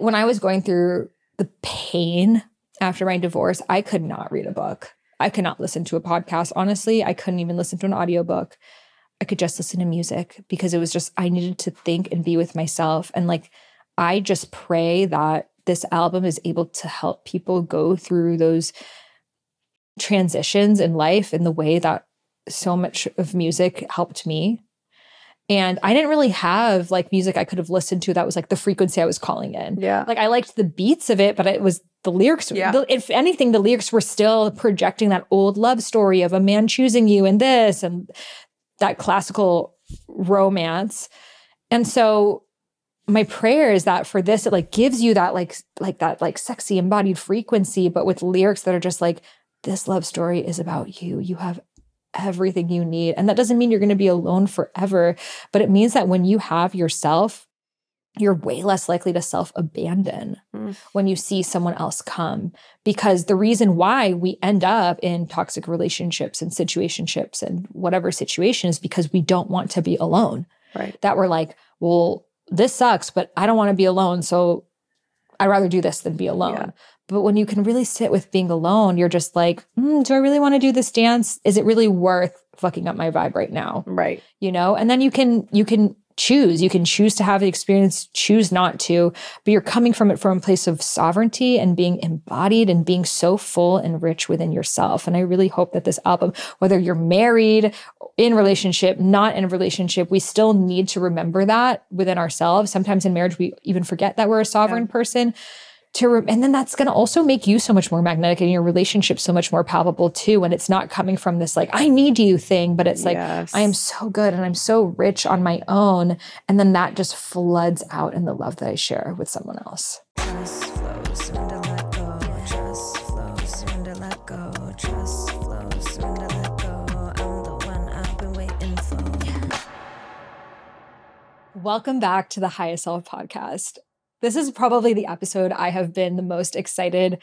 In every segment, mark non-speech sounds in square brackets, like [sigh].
when I was going through the pain after my divorce, I could not read a book. I could not listen to a podcast. Honestly, I couldn't even listen to an audiobook. I could just listen to music because it was just, I needed to think and be with myself. And like, I just pray that this album is able to help people go through those transitions in life in the way that so much of music helped me. And I didn't really have like music I could have listened to that was like the frequency I was calling in. Yeah. Like I liked the beats of it, but it was the lyrics. Yeah. the- if anything, the lyrics were still projecting that old love story of a man choosing you and this and that classical romance. And so my prayer is that for this, it like gives you that like like that like sexy embodied frequency, but with lyrics that are just like, this love story is about you. You have everything you need. And that doesn't mean you're going to be alone forever, but it means that when you have yourself, you're way less likely to self abandon Mm. when you see someone else come. Because the reason why we end up in toxic relationships and situationships and whatever situation is because we don't want to be alone. Right. That we're like, well, this sucks, but I don't want to be alone. So I'd rather do this than be alone. Yeah. But when you can really sit with being alone, you're just like, mm, do I really want to do this dance? Is it really worth fucking up my vibe right now? Right. You know? And then you can you can choose. You can choose to have the experience, choose not to, but you're coming from it from a place of sovereignty and being embodied and being so full and rich within yourself. And I really hope that this album, whether you're married, in relationship, not in a relationship, we still need to remember that within ourselves. Sometimes in marriage, we even forget that we're a sovereign person to re- and then that's going to also make you so much more magnetic and your relationship so much more palpable too when it's not coming from this like i need you thing but it's like Yes. i am so good and i'm so rich on my own and then that just floods out in the love that i share with someone else Trust flows, surrender, let go. Trust flows, surrender, let go. Trust flows, surrender, let go. I'm the one I've been waiting for. Welcome back to the Highest Self podcast. This is probably the episode I have been the most excited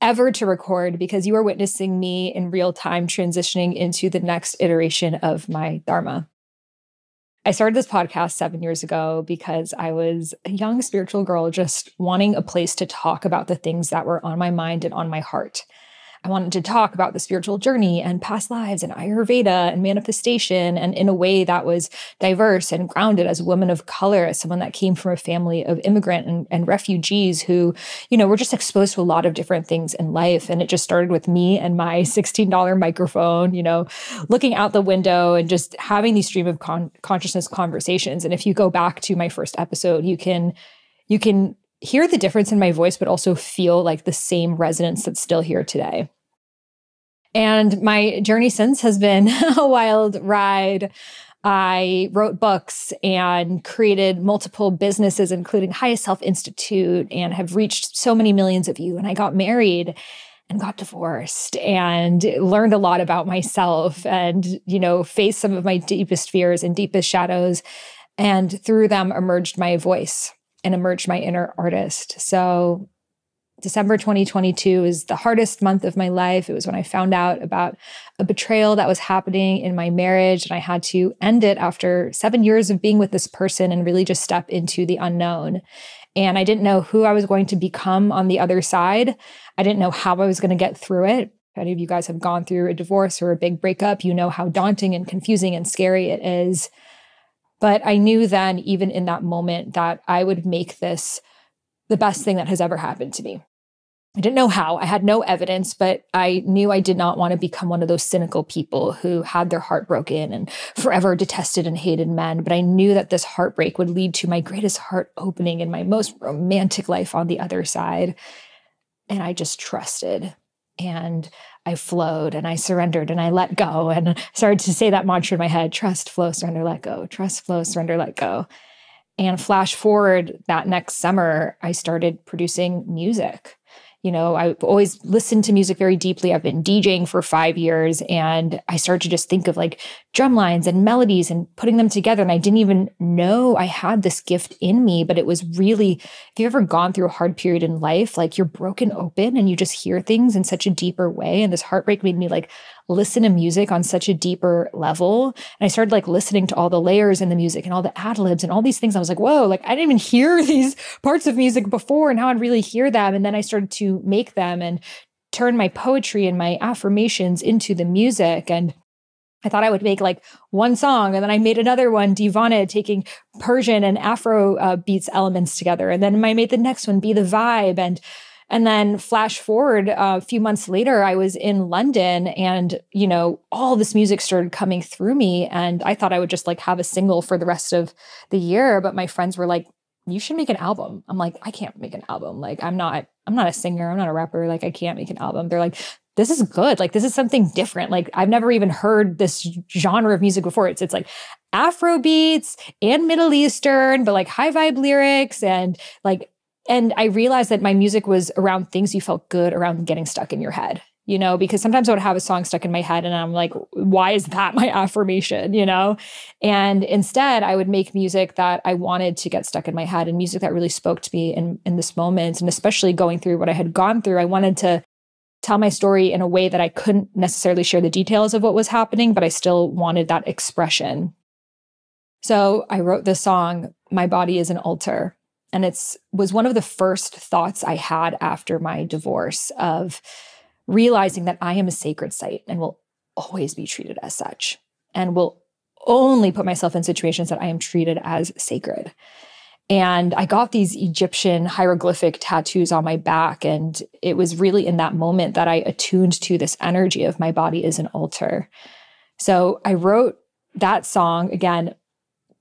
ever to record because you are witnessing me in real time transitioning into the next iteration of my Dharma. I started this podcast seven years ago because I was a young spiritual girl just wanting a place to talk about the things that were on my mind and on my heart. I wanted to talk about the spiritual journey and past lives and Ayurveda and manifestation and in a way that was diverse and grounded as a woman of color, as someone that came from a family of immigrant and, and refugees who, you know, were just exposed to a lot of different things in life. And it just started with me and my [laughs] $16 microphone, you know, looking out the window and just having these stream of con- consciousness conversations. And if you go back to my first episode, you can, you can hear the difference in my voice, but also feel like the same resonance that's still here today. And my journey since has been [laughs] a wild ride. I wrote books and created multiple businesses, including Highest Self Institute, and have reached so many millions of you. And I got married and got divorced and learned a lot about myself and, you know, faced some of my deepest fears and deepest shadows. And through them emerged my voice and emerged my inner artist. So December 2022 is the hardest month of my life. It was when I found out about a betrayal that was happening in my marriage, and I had to end it after seven years of being with this person and really just step into the unknown. And I didn't know who I was going to become on the other side. I didn't know how I was going to get through it. If any of you guys have gone through a divorce or a big breakup, you know how daunting and confusing and scary it is. But I knew then, even in that moment, that I would make this the best thing that has ever happened to me. I didn't know how. I had no evidence, but I knew I did not want to become one of those cynical people who had their heart broken and forever detested and hated men. But I knew that this heartbreak would lead to my greatest heart opening and my most romantic life on the other side. And I just trusted and I flowed and I surrendered and I let go and started to say that mantra in my head trust, flow, surrender, let go, trust, flow, surrender, let go. And flash forward that next summer, I started producing music you know, I've always listened to music very deeply. I've been DJing for five years and I started to just think of like drum lines and melodies and putting them together. And I didn't even know I had this gift in me, but it was really, if you've ever gone through a hard period in life, like you're broken open and you just hear things in such a deeper way. And this heartbreak made me like listen to music on such a deeper level. And I started like listening to all the layers in the music and all the ad libs and all these things. I was like, whoa, like I didn't even [laughs] hear these parts of music before and now I'd really hear them. And then I started to make them and turn my poetry and my affirmations into the music. And I thought I would make like one song, and then I made another one, Divana, taking Persian and Afro uh, beats elements together, and then I made the next one, Be the Vibe, and and then flash forward uh, a few months later, I was in London, and you know all this music started coming through me, and I thought I would just like have a single for the rest of the year, but my friends were like, "You should make an album." I'm like, "I can't make an album. Like, I'm not." I'm not a singer. I'm not a rapper. Like, I can't make an album. They're like, this is good. Like this is something different. Like I've never even heard this genre of music before. It's it's like Afro beats and Middle Eastern, but like high vibe lyrics and like and I realized that my music was around things you felt good around getting stuck in your head. You know, because sometimes I would have a song stuck in my head and I'm like, why is that my [laughs] affirmation? You know? And instead, I would make music that I wanted to get stuck in my head and music that really spoke to me in, in this moment. And especially going through what I had gone through, I wanted to tell my story in a way that I couldn't necessarily share the details of what was happening, but I still wanted that expression. So I wrote this song, My Body is an Altar. And it's was one of the first thoughts I had after my divorce of realizing that I am a sacred site and will always be treated as such and will only put myself in situations that I am treated as sacred. And I got these Egyptian hieroglyphic tattoos on my back. And it was really in that moment that I attuned to this energy of my body is an altar. So I wrote that song again,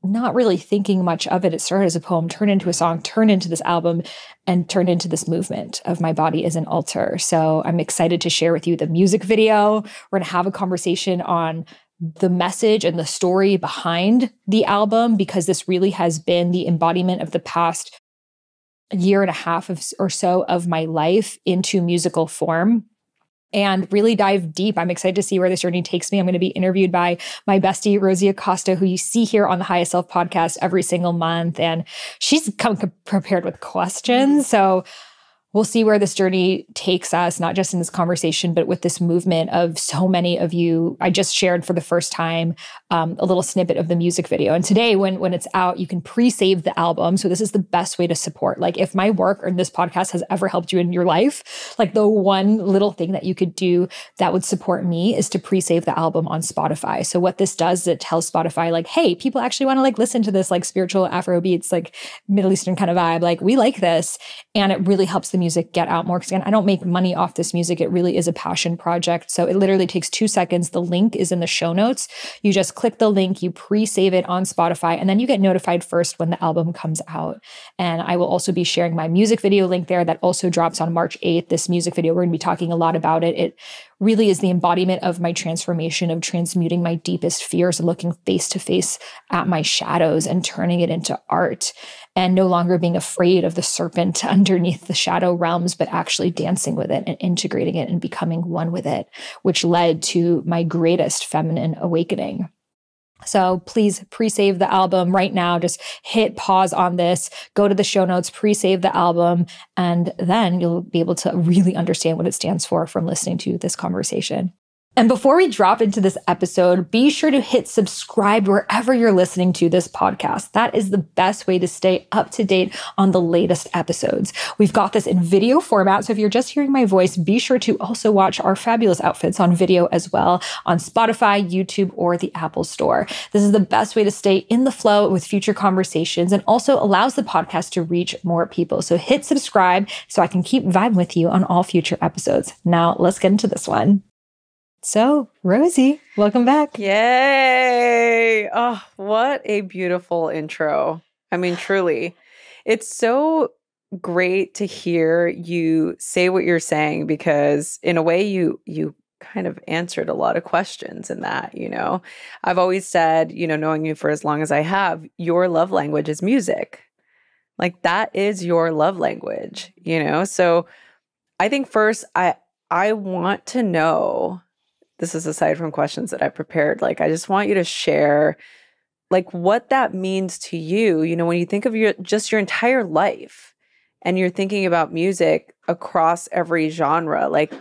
not really thinking much of it. It started as a poem, turned into a song, turned into this album, and turned into this movement of my body is an altar. So I'm excited to share with you the music video. We're going to have a conversation on the message and the story behind the album because this really has been the embodiment of the past year and a half of, or so of my life into musical form and really dive deep. I'm excited to see where this journey takes me. I'm going to be interviewed by my bestie, Rosie Acosta, who you see here on the Highest Self podcast every single month. And she's come prepared with questions. So we'll see where this journey takes us, not just in this conversation, but with this movement of so many of you. I just shared for the first time um, a little snippet of the music video. And today, when, when it's out, you can pre save the album. So, this is the best way to support. Like, if my work or this podcast has ever helped you in your life, like the one little thing that you could do that would support me is to pre save the album on Spotify. So, what this does is it tells Spotify, like, hey, people actually want to like listen to this like spiritual Afro beats, like Middle Eastern kind of vibe. Like, we like this. And it really helps the music get out more. Because again, I don't make money off this music. It really is a passion project. So it literally takes two seconds. The link is in the show notes. You just click the link, you pre save it on Spotify, and then you get notified first when the album comes out. And I will also be sharing my music video link there that also drops on March 8th. This music video, we're going to be talking a lot about it. It really is the embodiment of my transformation of transmuting my deepest fears and looking face to face at my shadows and turning it into art and no longer being afraid of the serpent [laughs] underneath the shadow realms, but actually dancing with it and integrating it and becoming one with it, which led to my greatest feminine awakening. So please pre save the album right now. Just hit pause on this, go to the show notes, pre save the album, and then you'll be able to really understand what it stands for from listening to this conversation. And before we drop into this episode, be sure to hit subscribe wherever you're listening to this podcast. That is the best way to stay up to date on the latest episodes. We've got this in video format. So if you're just hearing my voice, be sure to also watch our fabulous outfits on video as well on Spotify, YouTube, or the Apple Store. This is the best way to stay in the flow with future conversations and also allows the podcast to reach more people. So hit subscribe so I can keep vibing with you on all future episodes. Now let's get into this one. So, Rosie, welcome back. Yay. Oh, what a beautiful intro. I mean, truly, it's so great to hear you say what you're saying because in a way you you kind of answered a lot of questions in that, you know. I've always said, you know, knowing you for as long as I have, your love language is music. Like that is your love language, you know? So I think first I I want to know this is aside from questions that I prepared. Like, I just want you to share like what that means to you. You know, when you think of your just your entire life and you're thinking about music across every genre, like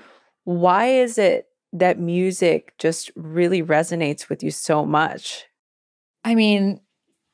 why is it that music just really resonates with you so much? I mean,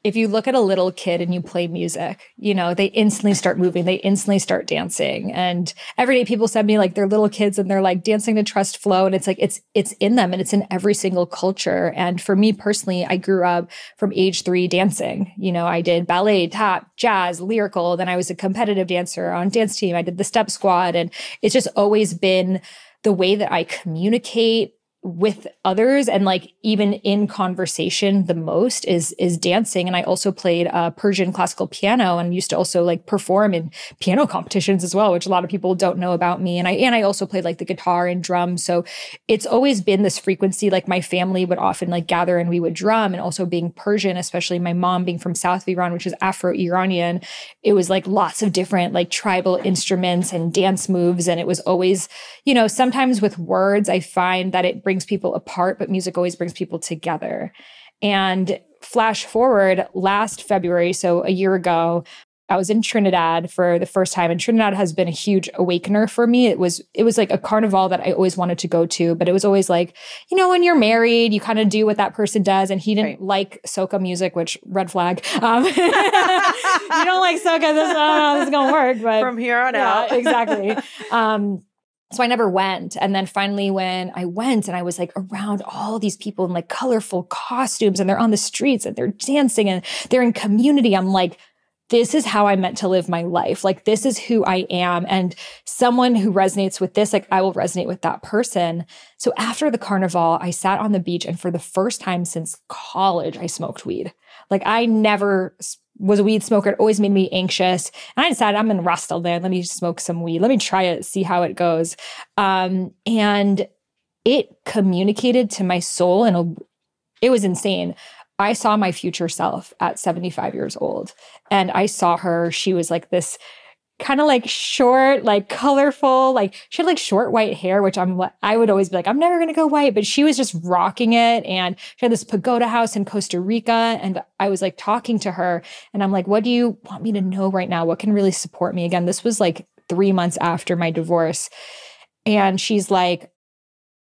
if you look at a little kid and you play music, you know, they instantly start moving, they instantly start dancing. And every day people send me like they're little kids and they're like dancing to trust flow. And it's like it's it's in them and it's in every single culture. And for me personally, I grew up from age three dancing. You know, I did ballet, tap, jazz, lyrical. Then I was a competitive dancer on dance team. I did the step squad. And it's just always been the way that I communicate with others and like even in conversation the most is is dancing. And i also played uh, persian classical piano and used to also like perform in piano competitions as well which a lot of people don't know about me. And i and i also played like the guitar and drums so it's always been this frequency like my family would often like gather and we would drum. And also being persian especially my mom being from south of iran which is afro-iranian it was like lots of different like tribal instruments and dance moves. And it was always you know sometimes with words i find that it brings brings people apart, but music always brings people together. And flash forward last February, so a year ago, I was in Trinidad for the first time and Trinidad has been a huge awakener for me. It was it was like a carnival that I always wanted to go to, but it was always like, you know, when you're married, you kind of do what that person does and he didn't Right. like soca music, which red flag. Um, [laughs] you don't like soca, this, uh, this is going to work, but From here on yeah, out. [laughs] exactly. Um, so I never went. And then finally, when I went and I was like around all these people in like colorful costumes and they're on the streets and they're dancing and they're in community, I'm like, this is how I meant to live my life. Like, this is who I am. And someone who resonates with this, like, I will resonate with that person. So after the carnival, I sat on the beach and for the first time since college, I smoked weed. Like, I never was a weed smoker. It always made me anxious. And I decided I'm in Rustle there. Let me smoke some weed. Let me try it, see how it goes. Um, and it communicated to my soul and it was insane. I saw my future self at 75 years old and I saw her. She was like this kind of like short, like colorful, like she had like short white hair, which I'm I would always be like, I'm never gonna go white, but she was just rocking it. And she had this pagoda house in Costa Rica. And I was like talking to her and I'm like, what do you want me to know right now? What can really support me? Again, this was like three months after my divorce. And she's like,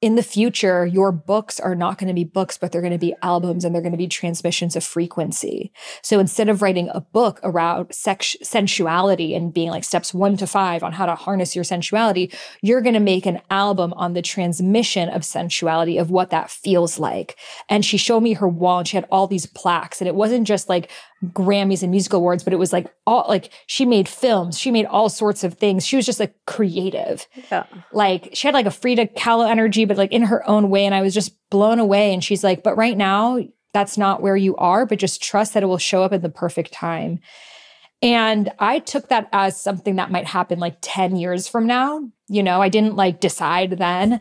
in the future, your books are not going to be books, but they're going to be albums and they're going to be transmissions of frequency. So instead of writing a book around sex- sensuality and being like steps one to five on how to harness your sensuality, you're going to make an album on the transmission of sensuality of what that feels like. And she showed me her wall and she had all these plaques. And it wasn't just like Grammys and music awards, but it was like all like she made films, she made all sorts of things. She was just like creative Yeah. like she had like a Frida Kahlo energy, but like in her own way. And I was just blown away. And she's like, but right now, that's not where you are, but just trust that it will show up at the perfect time. And I took that as something that might happen like 10 years from now. You know, I didn't like decide then.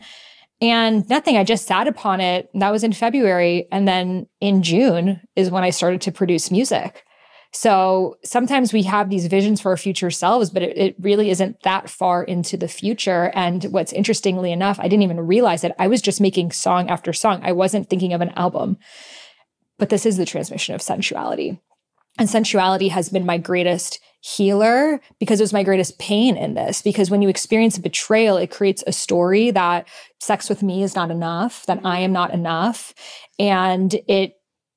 And nothing, I just sat upon it. That was in February. And then in June is when I started to produce music. So sometimes we have these visions for our future selves, but it, it really isn't that far into the future. And what's interestingly enough, I didn't even realize it. I was just making song after song. I wasn't thinking of an album. But this is the transmission of sensuality. And sensuality has been my greatest healer because it was my greatest pain in this. Because when you experience a betrayal, it creates a story that sex with me is not enough, that I am not enough. And it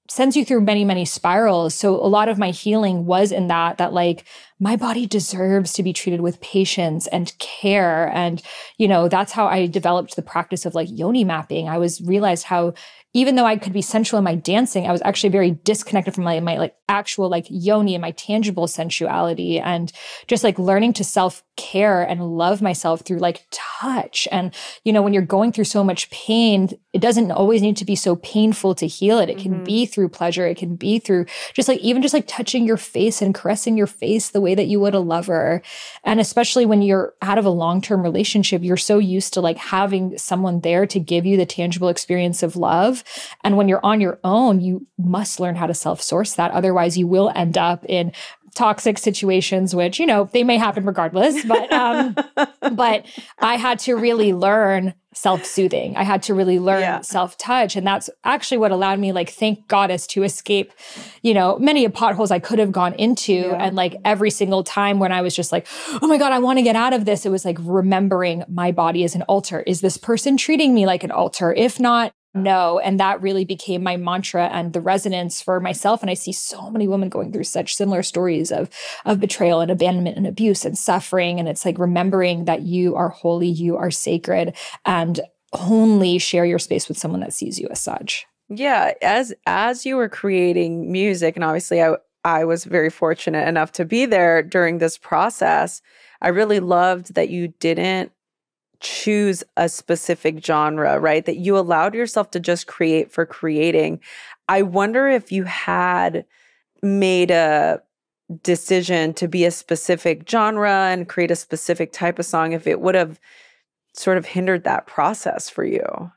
sends you through many, many spirals. So a lot of my healing was in that, that like my body deserves to be treated with patience and care. And, you know, that's how I developed the practice of like yoni mapping. I was realized how even though I could be sensual in my dancing, I was actually very disconnected from my, my like actual like yoni and my tangible sensuality and just like learning to self care and love myself through like touch. And, you know, when you're going through so much pain, it doesn't always need to be so painful to heal it. It can Mhm. be through pleasure. It can be through just like even just like touching your face and caressing your face the way that you would a lover. And especially when you're out of a long term relationship, you're so used to like having someone there to give you the tangible experience of love. And when you're on your own, you must learn how to self source that. Otherwise, you will end up in toxic situations, which, you know, they may happen regardless, but um, [laughs] but I had to really learn self-soothing. I had to really learn Yeah. self-touch. And that's actually what allowed me, like, thank goddess to escape, you know, many of potholes I could have gone into. Yeah. And like every single time when I was just like, oh my God, I want to get out of this, it was like remembering my body as an altar. Is this person treating me like an altar? If not, no. And that really became my mantra and the resonance for myself. And I see so many women going through such similar stories of, of betrayal and abandonment and abuse and suffering. And it's like remembering that you are holy, you are sacred, and only share your space with someone that sees you as such. Yeah, as as you were creating music, and obviously I I was very fortunate enough to be there during this process. I really loved that you didn't choose a specific genre, right? That you allowed yourself to just create for creating. I wonder if you had made a decision to be a specific genre and create a specific type of song, if it would have sort of hindered that process for you.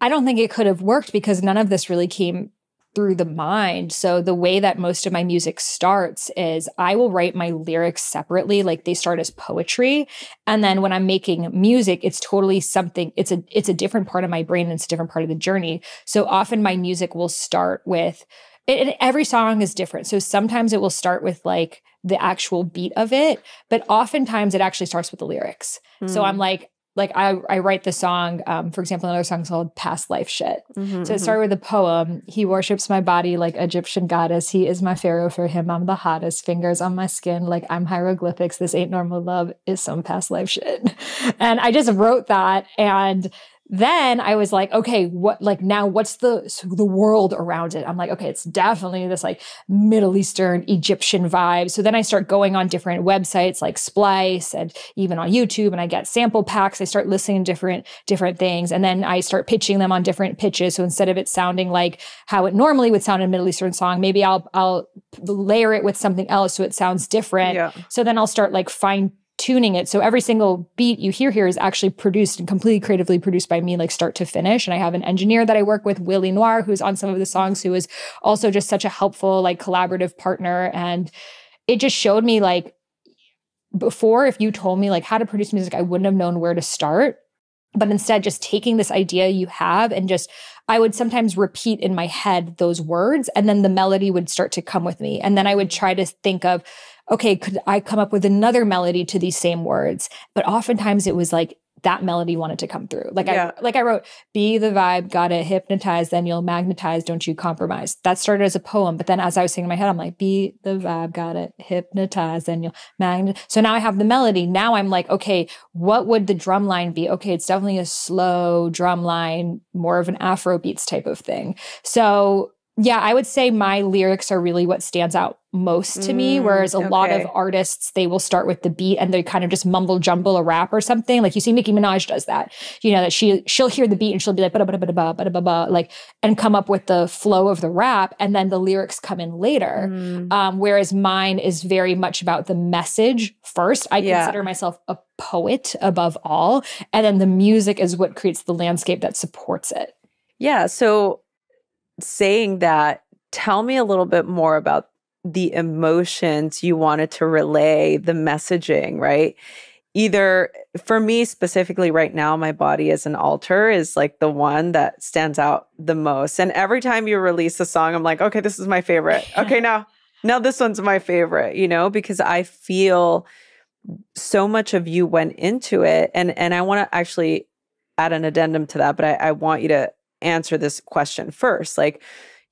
I don't think it could have worked because none of this really came through the mind. So the way that most of my music starts is I will write my lyrics separately, like they start as poetry, and then when I'm making music, it's totally something. It's a it's a different part of my brain. And it's a different part of the journey. So often my music will start with. It, and every song is different. So sometimes it will start with like the actual beat of it, but oftentimes it actually starts with the lyrics. So Mm. I'm like, like I, I write the song, um, for example, another song called Past Life Shit. Mhm, So it mhm. started with a poem. He worships my body like Egyptian goddess. He is my pharaoh for him. I'm the hottest. Fingers on my skin like I'm hieroglyphics. This ain't normal love is some past life shit. [laughs] And I just wrote that and then I was like, okay, what like now what's the so the world around it? I'm like, okay, it's definitely this like Middle Eastern Egyptian vibe. So then I start going on different websites like Splice and even on YouTube and I get sample packs. I start listening to different different things and then I start pitching them on different pitches. So instead of it sounding like how it normally would sound in a Middle Eastern song, maybe I'll I'll layer it with something else so it sounds different. Yeah. So then I'll start like fine tuning it. So every single beat you hear here is actually produced and completely creatively produced by me, like start to finish. And I have an engineer that I work with, Willie Noir, who's on some of the songs, who is also just such a helpful, like collaborative partner. And it just showed me like before, if you told me like how to produce music, I wouldn't have known where to start. But instead, just taking this idea you have and just, I would sometimes repeat in my head those words, and then the melody would start to come with me. And then I would try to think of, okay, could I come up with another melody to these same words? But oftentimes it was like that melody wanted to come through. Like Yeah. I like I wrote, be the vibe, gotta hypnotize, then you'll magnetize, don't you compromise. That started as a poem, but then as I was singing in my head, I'm like, be the vibe, gotta hypnotize, then you'll magnet. So now I have the melody. Now I'm like, okay, what would the drum line be? Okay, it's definitely a slow drum line, more of an Afro beats type of thing. So yeah, I would say my lyrics are really what stands out most to me. Mm, Whereas a lot of artists, they will start with the beat and they kind of just mumble jumble a rap or something. Like you see Nicki Minaj does that. You know, that she she'll hear the beat and she'll be like ba ba ba ba ba ba ba like and come up with the flow of the rap and then the lyrics come in later. Mm. Um, whereas mine is very much about the message first. I Yeah. consider myself a poet above all. And then the music is what creates the landscape that supports it. Yeah. So, saying that, tell me a little bit more about the emotions you wanted to relay, the messaging, right? Either for me specifically, right now, my body as an altar is like the one that stands out the most. And every time you release a song, I'm like, okay, this is my favorite. [laughs] Okay, now, now this one's my favorite, you know, because I feel so much of you went into it. And and I want to actually add an addendum to that, but I, I want you to answer this question first. Like,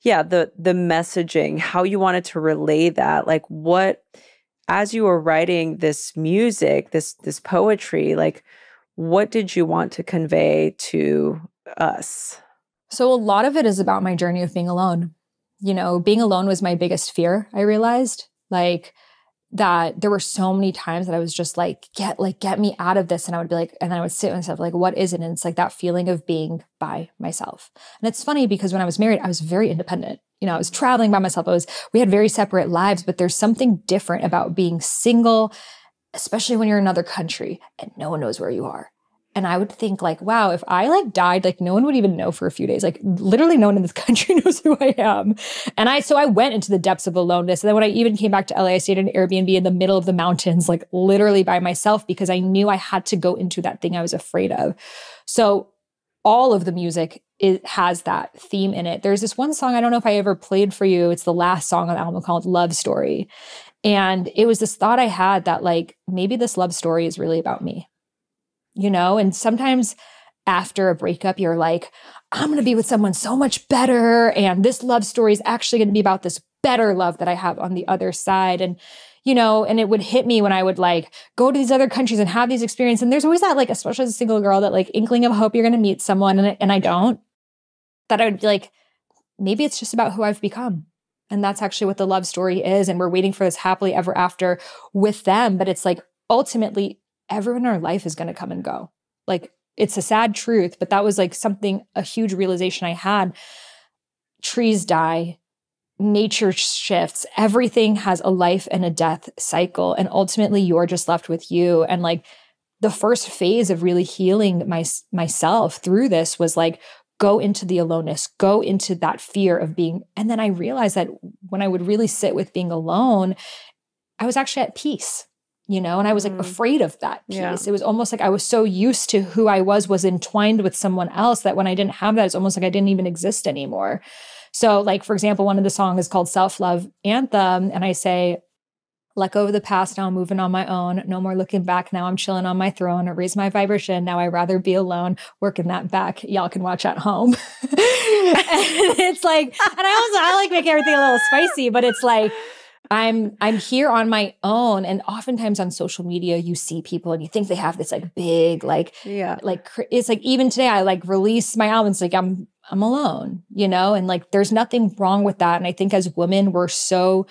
yeah, the the messaging, how you wanted to relay that, like what as you were writing this music, this this poetry, like what did you want to convey to us? So a lot of it is about my journey of being alone. You know, being alone was my biggest fear, I realized. Like that there were so many times that I was just like, get like get me out of this. And I would be like, and I would sit myself, like, what is it? And it's like that feeling of being by myself. And it's funny because when I was married, I was very independent. You know, I was traveling by myself. I was, we had very separate lives, but there's something different about being single, especially when you're in another country and no one knows where you are and I would think like, wow, if I like died, like no one would even know for a few days. Like literally no one in this [laughs] country knows who I am. And I, so I went into the depths of aloneness. And then when I even came back to LA, I stayed in an Airbnb in the middle of the mountains, like literally by myself because I knew I had to go into that thing I was afraid of. So all of the music it has that theme in it. There's this one song, I don't know if I ever played for you. It's the last song on the album called Love Story. And it was this thought I had that, like, maybe this love story is really about me you know? And sometimes after a breakup, you're like, I'm going to be with someone so much better. And this love story is actually going to be about this better love that I have on the other side. And, you know, and it would hit me when I would like go to these other countries and have these experiences. And there's always that, like, especially as a single girl, that like inkling of hope you're going to meet someone. And, and I don't, that I would be like, maybe it's just about who I've become. And that's actually what the love story is. And we're waiting for this happily ever after with them. But it's like ultimately everyone in our life is going to come and go. Like it's a sad truth, but that was like something, a huge realization I had. Trees die, nature shifts, everything has a life and a death cycle. And ultimately, you're just left with you. And like the first phase of really healing my, myself through this was like, go into the aloneness, go into that fear of being. And then I realized that when I would really sit with being alone, I was actually at peace you know and i was like mm. afraid of that piece. Yeah. it was almost like i was so used to who i was was entwined with someone else that when i didn't have that it's almost like i didn't even exist anymore. So like for example one of the songs is called self-love anthem and i say let go of the past now i'm moving on my own. No more looking back now i'm chilling on my throne. Raise my vibration now i rather be alone working that back. Y'all can watch at home. [laughs] And it's like and i also i like make everything a little spicy but it's like I'm I'm here on my own. And oftentimes on social media you see people and you think they have this like big like yeah. like it's like even today I like release my albums like I'm I'm alone you know? And like there's nothing wrong with that. And I think as women we're so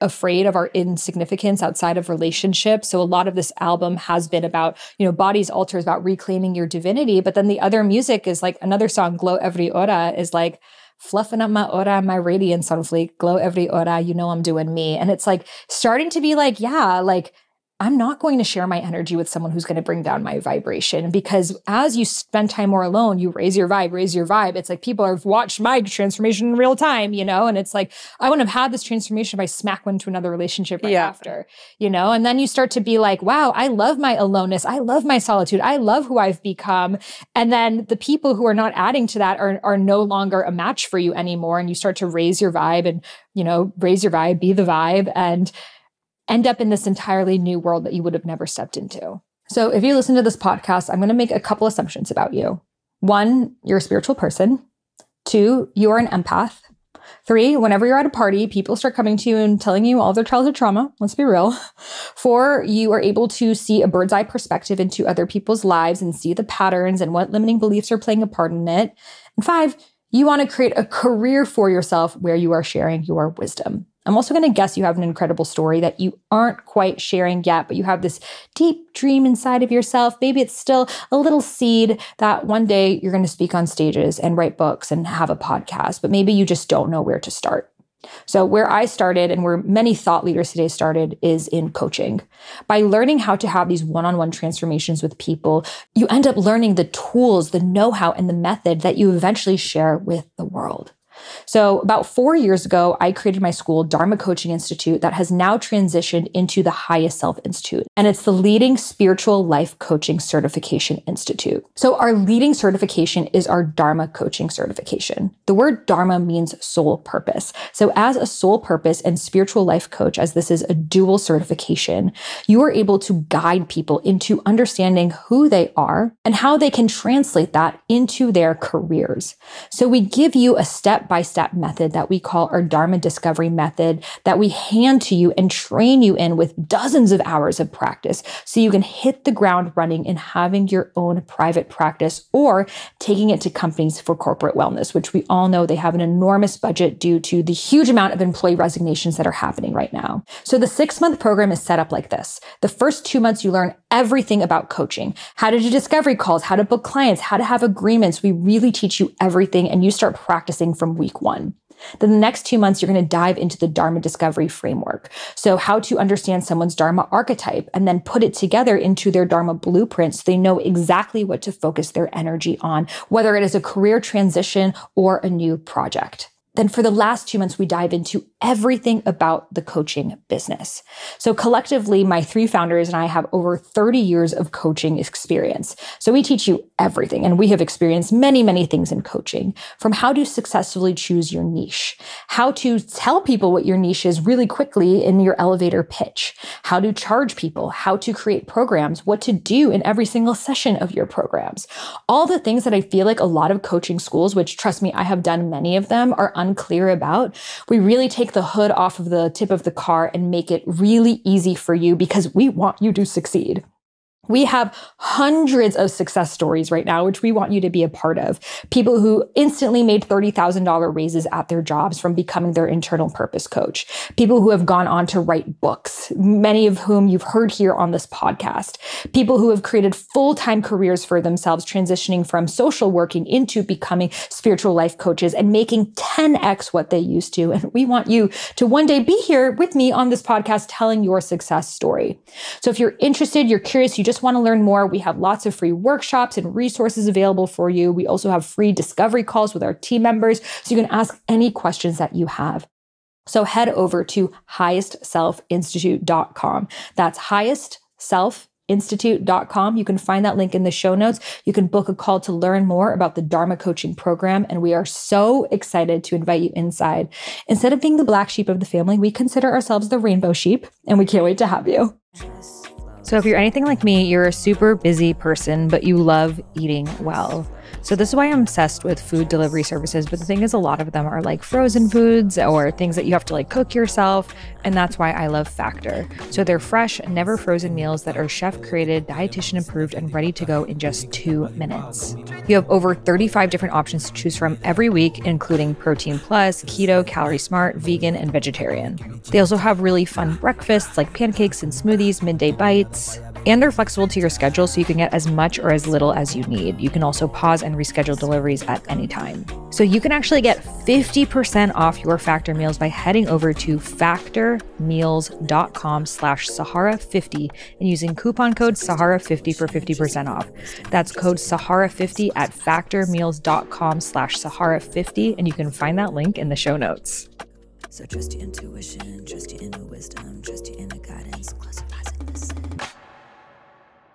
afraid of our insignificance outside of relationships. So a lot of this album has been about you know bodies altar is about reclaiming your divinity. But then the other music is like another song glow every aura is like fluffing up my aura, my radiance on fleek, glow every aura, you know I'm doing me. And it's like starting to be like, yeah, like I'm not going to share my energy with someone who's going to bring down my vibration because as you spend time more alone, you raise your vibe, raise your vibe. It's like people have watched my transformation in real time, you know, and it's like I wouldn't have had this transformation if I smack one to another relationship right yeah. after, you know, and then you start to be like, wow, I love my aloneness. I love my solitude. I love who I've become. And then the people who are not adding to that are, are no longer a match for you anymore. And you start to raise your vibe and, you know, raise your vibe, be the vibe. And end up in this entirely new world that you would have never stepped into. So, if you listen to this podcast, I'm going to make a couple assumptions about you. One, you're a spiritual person. Two, you are an empath. Three, whenever you're at a party, people start coming to you and telling you all their childhood trauma. Let's be real. Four, you are able to see a bird's eye perspective into other people's lives and see the patterns and what limiting beliefs are playing a part in it. And five, you want to create a career for yourself where you are sharing your wisdom. I'm also going to guess you have an incredible story that you aren't quite sharing yet, but you have this deep dream inside of yourself. Maybe it's still a little seed that one day you're going to speak on stages and write books and have a podcast, but maybe you just don't know where to start. So, where I started and where many thought leaders today started is in coaching. By learning how to have these one on one transformations with people, you end up learning the tools, the know how, and the method that you eventually share with the world. So, about four years ago, I created my school, Dharma Coaching Institute, that has now transitioned into the Highest Self Institute. And it's the leading spiritual life coaching certification institute. So, our leading certification is our Dharma Coaching certification. The word Dharma means soul purpose. So, as a soul purpose and spiritual life coach, as this is a dual certification, you are able to guide people into understanding who they are and how they can translate that into their careers. So, we give you a step by step method that we call our Dharma discovery method that we hand to you and train you in with dozens of hours of practice so you can hit the ground running in having your own private practice or taking it to companies for corporate wellness, which we all know they have an enormous budget due to the huge amount of employee resignations that are happening right now. So the six month program is set up like this. The first two months, you learn everything about coaching, how to do discovery calls, how to book clients, how to have agreements. We really teach you everything and you start practicing from week one. Then the next two months, you're going to dive into the Dharma discovery framework. So, how to understand someone's Dharma archetype and then put it together into their Dharma blueprint so they know exactly what to focus their energy on, whether it is a career transition or a new project. Then for the last two months, we dive into everything about the coaching business. So collectively, my three founders and I have over 30 years of coaching experience. So we teach you everything and we have experienced many, many things in coaching from how to successfully choose your niche, how to tell people what your niche is really quickly in your elevator pitch, how to charge people, how to create programs, what to do in every single session of your programs. All the things that I feel like a lot of coaching schools, which trust me, I have done many of them, are unclear about. We really take the hood off of the tip of the car and make it really easy for you because we want you to succeed. We have hundreds of success stories right now, which we want you to be a part of. People who instantly made $30,000 raises at their jobs from becoming their internal purpose coach. People who have gone on to write books, many of whom you've heard here on this podcast. People who have created full-time careers for themselves, transitioning from social working into becoming spiritual life coaches and making 10x what they used to. And we want you to one day be here with me on this podcast telling your success story. So if you're interested, you're curious, you just just want to learn more, we have lots of free workshops and resources available for you. We also have free discovery calls with our team members, so you can ask any questions that you have. So head over to highestselfinstitute.com. That's highestselfinstitute.com. You can find that link in the show notes. You can book a call to learn more about the Dharma coaching program. And we are so excited to invite you inside. Instead of being the black sheep of the family, we consider ourselves the rainbow sheep, and we can't wait to have you. So, if you're anything like me, you're a super busy person, but you love eating well. So, this is why I'm obsessed with food delivery services. But the thing is, a lot of them are like frozen foods or things that you have to like cook yourself. And that's why I love Factor. So, they're fresh, never frozen meals that are chef created, dietitian approved, and ready to go in just two minutes. You have over 35 different options to choose from every week, including protein plus, keto, calorie smart, vegan, and vegetarian. They also have really fun breakfasts like pancakes and smoothies, midday bites. And they're flexible to your schedule so you can get as much or as little as you need. You can also pause and reschedule deliveries at any time. So you can actually get 50% off your Factor meals by heading over to factormeals.com slash Sahara50 and using coupon code Sahara50 for 50% off. That's code Sahara50 at factormeals.com slash Sahara50 and you can find that link in the show notes. So trust your intuition, trust your inner wisdom, trust your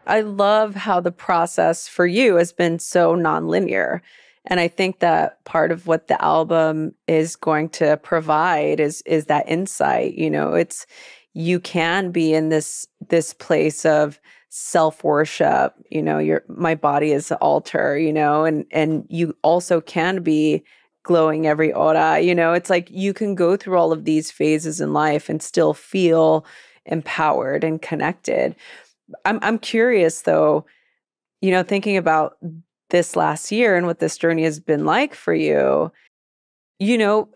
I love how the process for you has been so nonlinear. And I think that part of what the album is going to provide is is that insight. You know, it's you can be in this this place of self-worship, you know, your my body is the altar, you know, and and you also can be glowing every aura, you know, it's like you can go through all of these phases in life and still feel empowered and connected. I'm I'm curious though, you know, thinking about this last year and what this journey has been like for you. You know,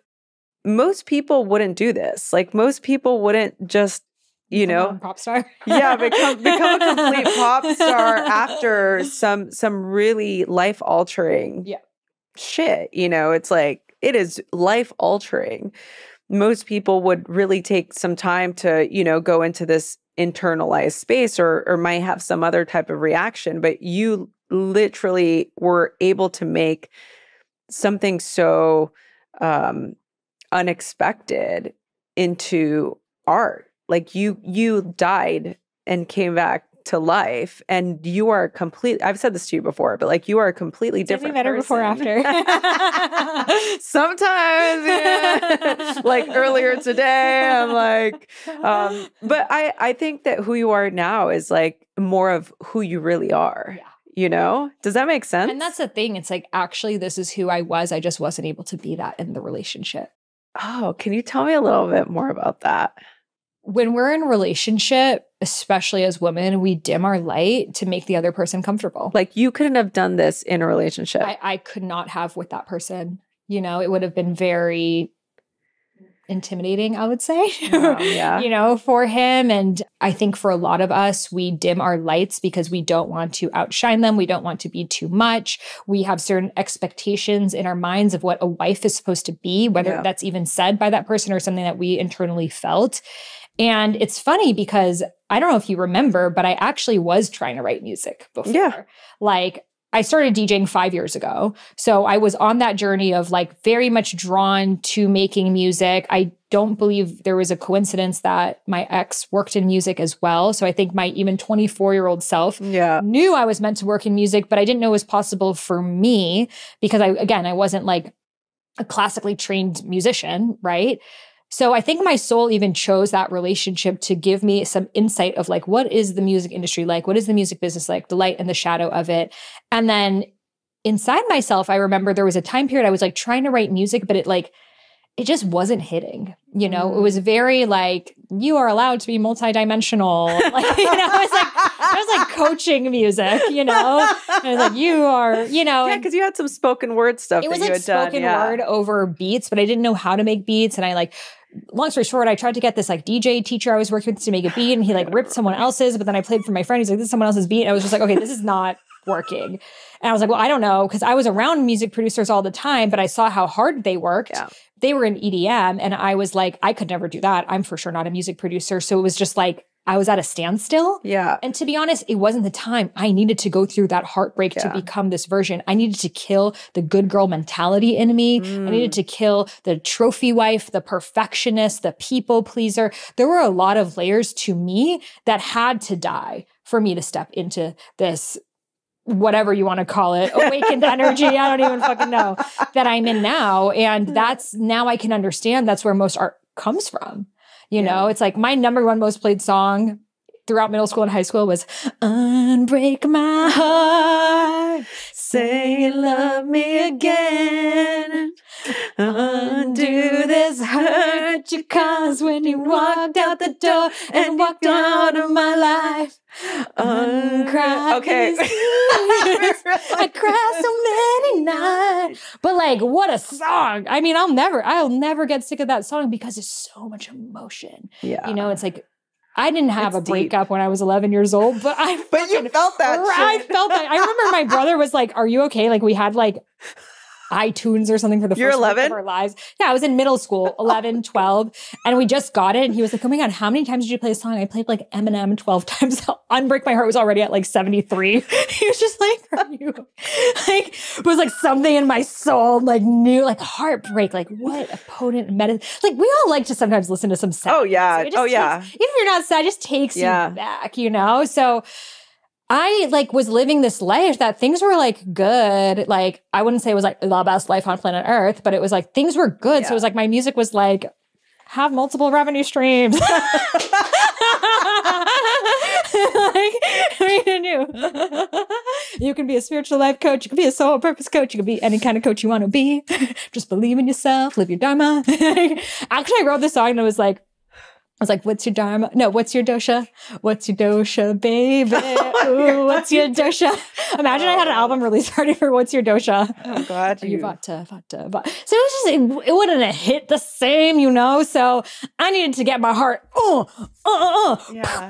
most people wouldn't do this. Like most people wouldn't just, you know, pop star. yeah, become become a complete pop star after [laughs] some some really life altering Yeah. shit. You know, it's like it is life altering. Most people would really take some time to, you know, go into this internalized space or or might have some other type of reaction, but you literally were able to make something so um unexpected into art. Like you you died and came back to life and you are complete I've said this to you before, but like you are a completely different better before person. after? [laughs] Sometimes yeah. [laughs] like earlier today I'm like um but I I think that who you are now is like more of who you really are. Yeah. You know? Does that make sense? and that's the thing. It's like, actually, this is who I was. I just wasn't able to be that in the relationship. Oh, can you tell me a little bit more about that? When we're in relationship, especially as women, we dim our light to make the other person comfortable. Like you couldn't have done this in a relationship. I, I could not have with that person. You know, it would have been very intimidating, I would say. Wow, [laughs] yeah. you know, for him. And I think for a lot of us, we dim our lights because we don't want to outshine them. We don't want to be too much. We have certain expectations in our minds of what a wife is supposed to be, whether Yeah. that's even said by that person or something that we internally felt. And it's funny because I don't know if you remember, but I actually was trying to write music before. Yeah. Like I started DJing five years ago. So I was on that journey of like very much drawn to making music. I don't believe there was a coincidence that my ex worked in music as well. So I think my even 24 year old self Yeah. knew I was meant to work in music, but I didn't know it was possible for me because I, again, I wasn't like a classically trained musician, right? So I think my soul even chose that relationship to give me some insight of like, what is the music industry like? What is the music business like? The light and the shadow of it. And then inside myself, I remember there was a time period I was like trying to write music, but it like, it just wasn't hitting. You know, it Mm. was very like, you are allowed to be multidimensional. [laughs] Like, you know, it was like, I was like coaching music, you know? And it was like, you are, you know, Yeah, because you had some spoken word stuff it was that you like had done. spoken yeah. word over beats, but I didn't know how to make beats. And I like, long story short, I tried to get this like DJ teacher I was working with to make a beat, and he like ripped [laughs] someone else's. But then I played for my friend. He's like, "This is someone else's beat." And I was just like, "Okay, this is not working." And I was like, "Well, I don't know," because I was around music producers all the time, but I saw how hard they worked. Yeah. They were in EDM, and I was like, I could never do that. I'm for sure not a music producer. So it was just like I was at a standstill. Yeah. And to be honest, it wasn't the time. I needed to go through that heartbreak to become this version. I needed to kill the good girl mentality in me. I needed Mm. to kill the trophy wife, the perfectionist, the people pleaser. There were a lot of layers to me that had to die for me to step into this whatever you want to call it [laughs] awakened energy i don't even fucking know that i'm in now and that's now i can understand that's where most art comes from you know it's like my number one most played song throughout middle school and high school was unbreak my heart Say you love me again. undo this hurt you caused when you walked out the door and walked out of my life uncry Okay. [laughs] I cried so many nights. But like, what a song. I mean, I'll never, I'll never get sick of that song because it's so much emotion. yeah. You know, it's like, I didn't have It's a deep. breakup when I was 11 years old, but I but you felt that. [laughs] I shit. felt that. I remember my brother was like, Are you okay? Like, we had like iTunes or something for the You're first week 11? of our lives. Yeah, I was in middle school, [laughs] 11, 12, and we just got it. And he was like, Oh my God, how many times did you play a song? I played like Eminem 12 [laughs] times. Unbreak My Heart was already at like 73. [laughs] he was just like, Are you like, it was like something in my soul, like new, like heartbreak. Like, what a potent medicine. Like, we all like to sometimes listen to some sad Oh, yeah. just Oh, takes- yeah. even if you're not sad, it just takes Yeah. you back, you know? So I like was living this life that things were like good. Like I wouldn't say it was like the best life on planet Earth, but it was like things were good. So it was like my music was like have multiple revenue streams. [laughs] like, what are you you can be a spiritual life coach. You can be a soul purpose coach. You can be any kind of coach you want to be. [laughs] Just believe in yourself. Live your dharma. [laughs] Actually, I wrote this song and it was like, I was like, what's your dharma? No, what's your dosha? What's your dosha, baby? [laughs] Ooh, what's your dosha? Imagine I had an Oh. album release [laughs] party for What's Your Dosha? I'm glad You you. vata, vata, vata. So it was just, it, it wouldn't have hit the same, you know? So I needed to get my heart, oh, uh, uh, uh. Yeah.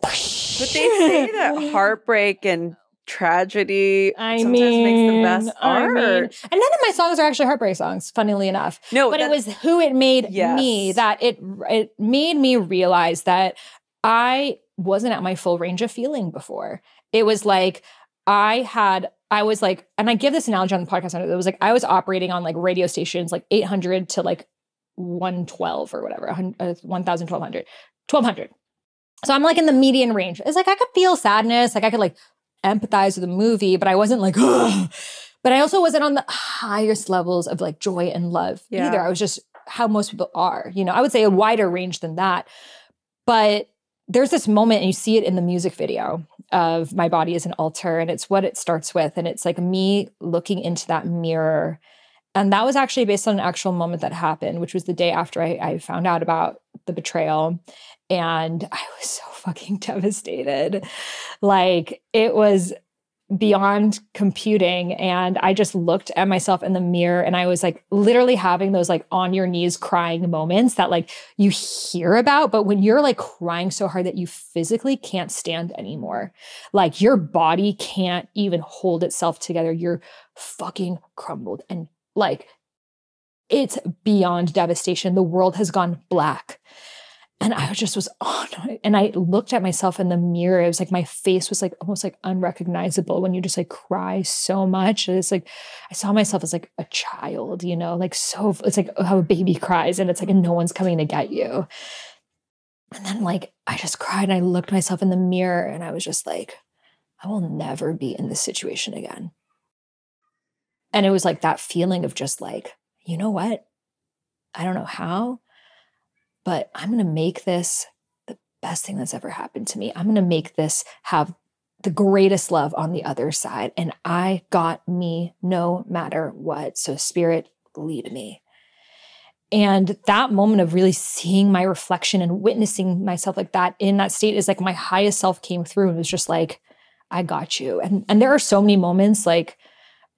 But they say that [laughs] heartbreak and tragedy I sometimes mean, makes the best I art. mean, and none of my songs are actually heartbreak songs, funnily enough. no, but it was who it made me that it it made me realize that I wasn't at my full range of feeling before. It was like I had I was like, and I give this analogy on the podcast. It was like I was operating on like radio stations like 800 to like 112 or whatever, uh, 1,000, 1,200, 1,200. So I'm like in the median range. It's like I could feel sadness, like I could like empathize with the movie, but I wasn't like, Ugh. [gasps] but I also wasn't on the highest levels of like joy and love Yeah. either. I was just how most people are, you know, I would say a wider range than that. But there's this moment, and you see it in the music video of My Body is an Altar, and it's what it starts with. And it's like me looking into that mirror. And that was actually based on an actual moment that happened, which was the day after I, I found out about the betrayal. And I was so fucking devastated. Like it was beyond computing. And I just looked at myself in the mirror and I was like literally having those like on your knees crying moments that like you hear about. But when you're like crying so hard that you physically can't stand anymore, like your body can't even hold itself together, you're fucking crumbled. And like it's beyond devastation. The world has gone black. And I just was on. And I looked at myself in the mirror. It was like my face was like almost like unrecognizable when you just like cry so much. It's like I saw myself as like a child, you know, like so it's like how a baby cries and it's like and no one's coming to get you. And then like I just cried and I looked myself in the mirror and I was just like, I will never be in this situation again. And it was like that feeling of just like, you know what? I don't know how, but I'm going to make this the best thing that's ever happened to me. I'm going to make this have the greatest love on the other side. And I got me no matter what. So, Spirit, lead me. And that moment of really seeing my reflection and witnessing myself like that in that state is like my highest self came through and was just like, I got you. And and there are so many moments like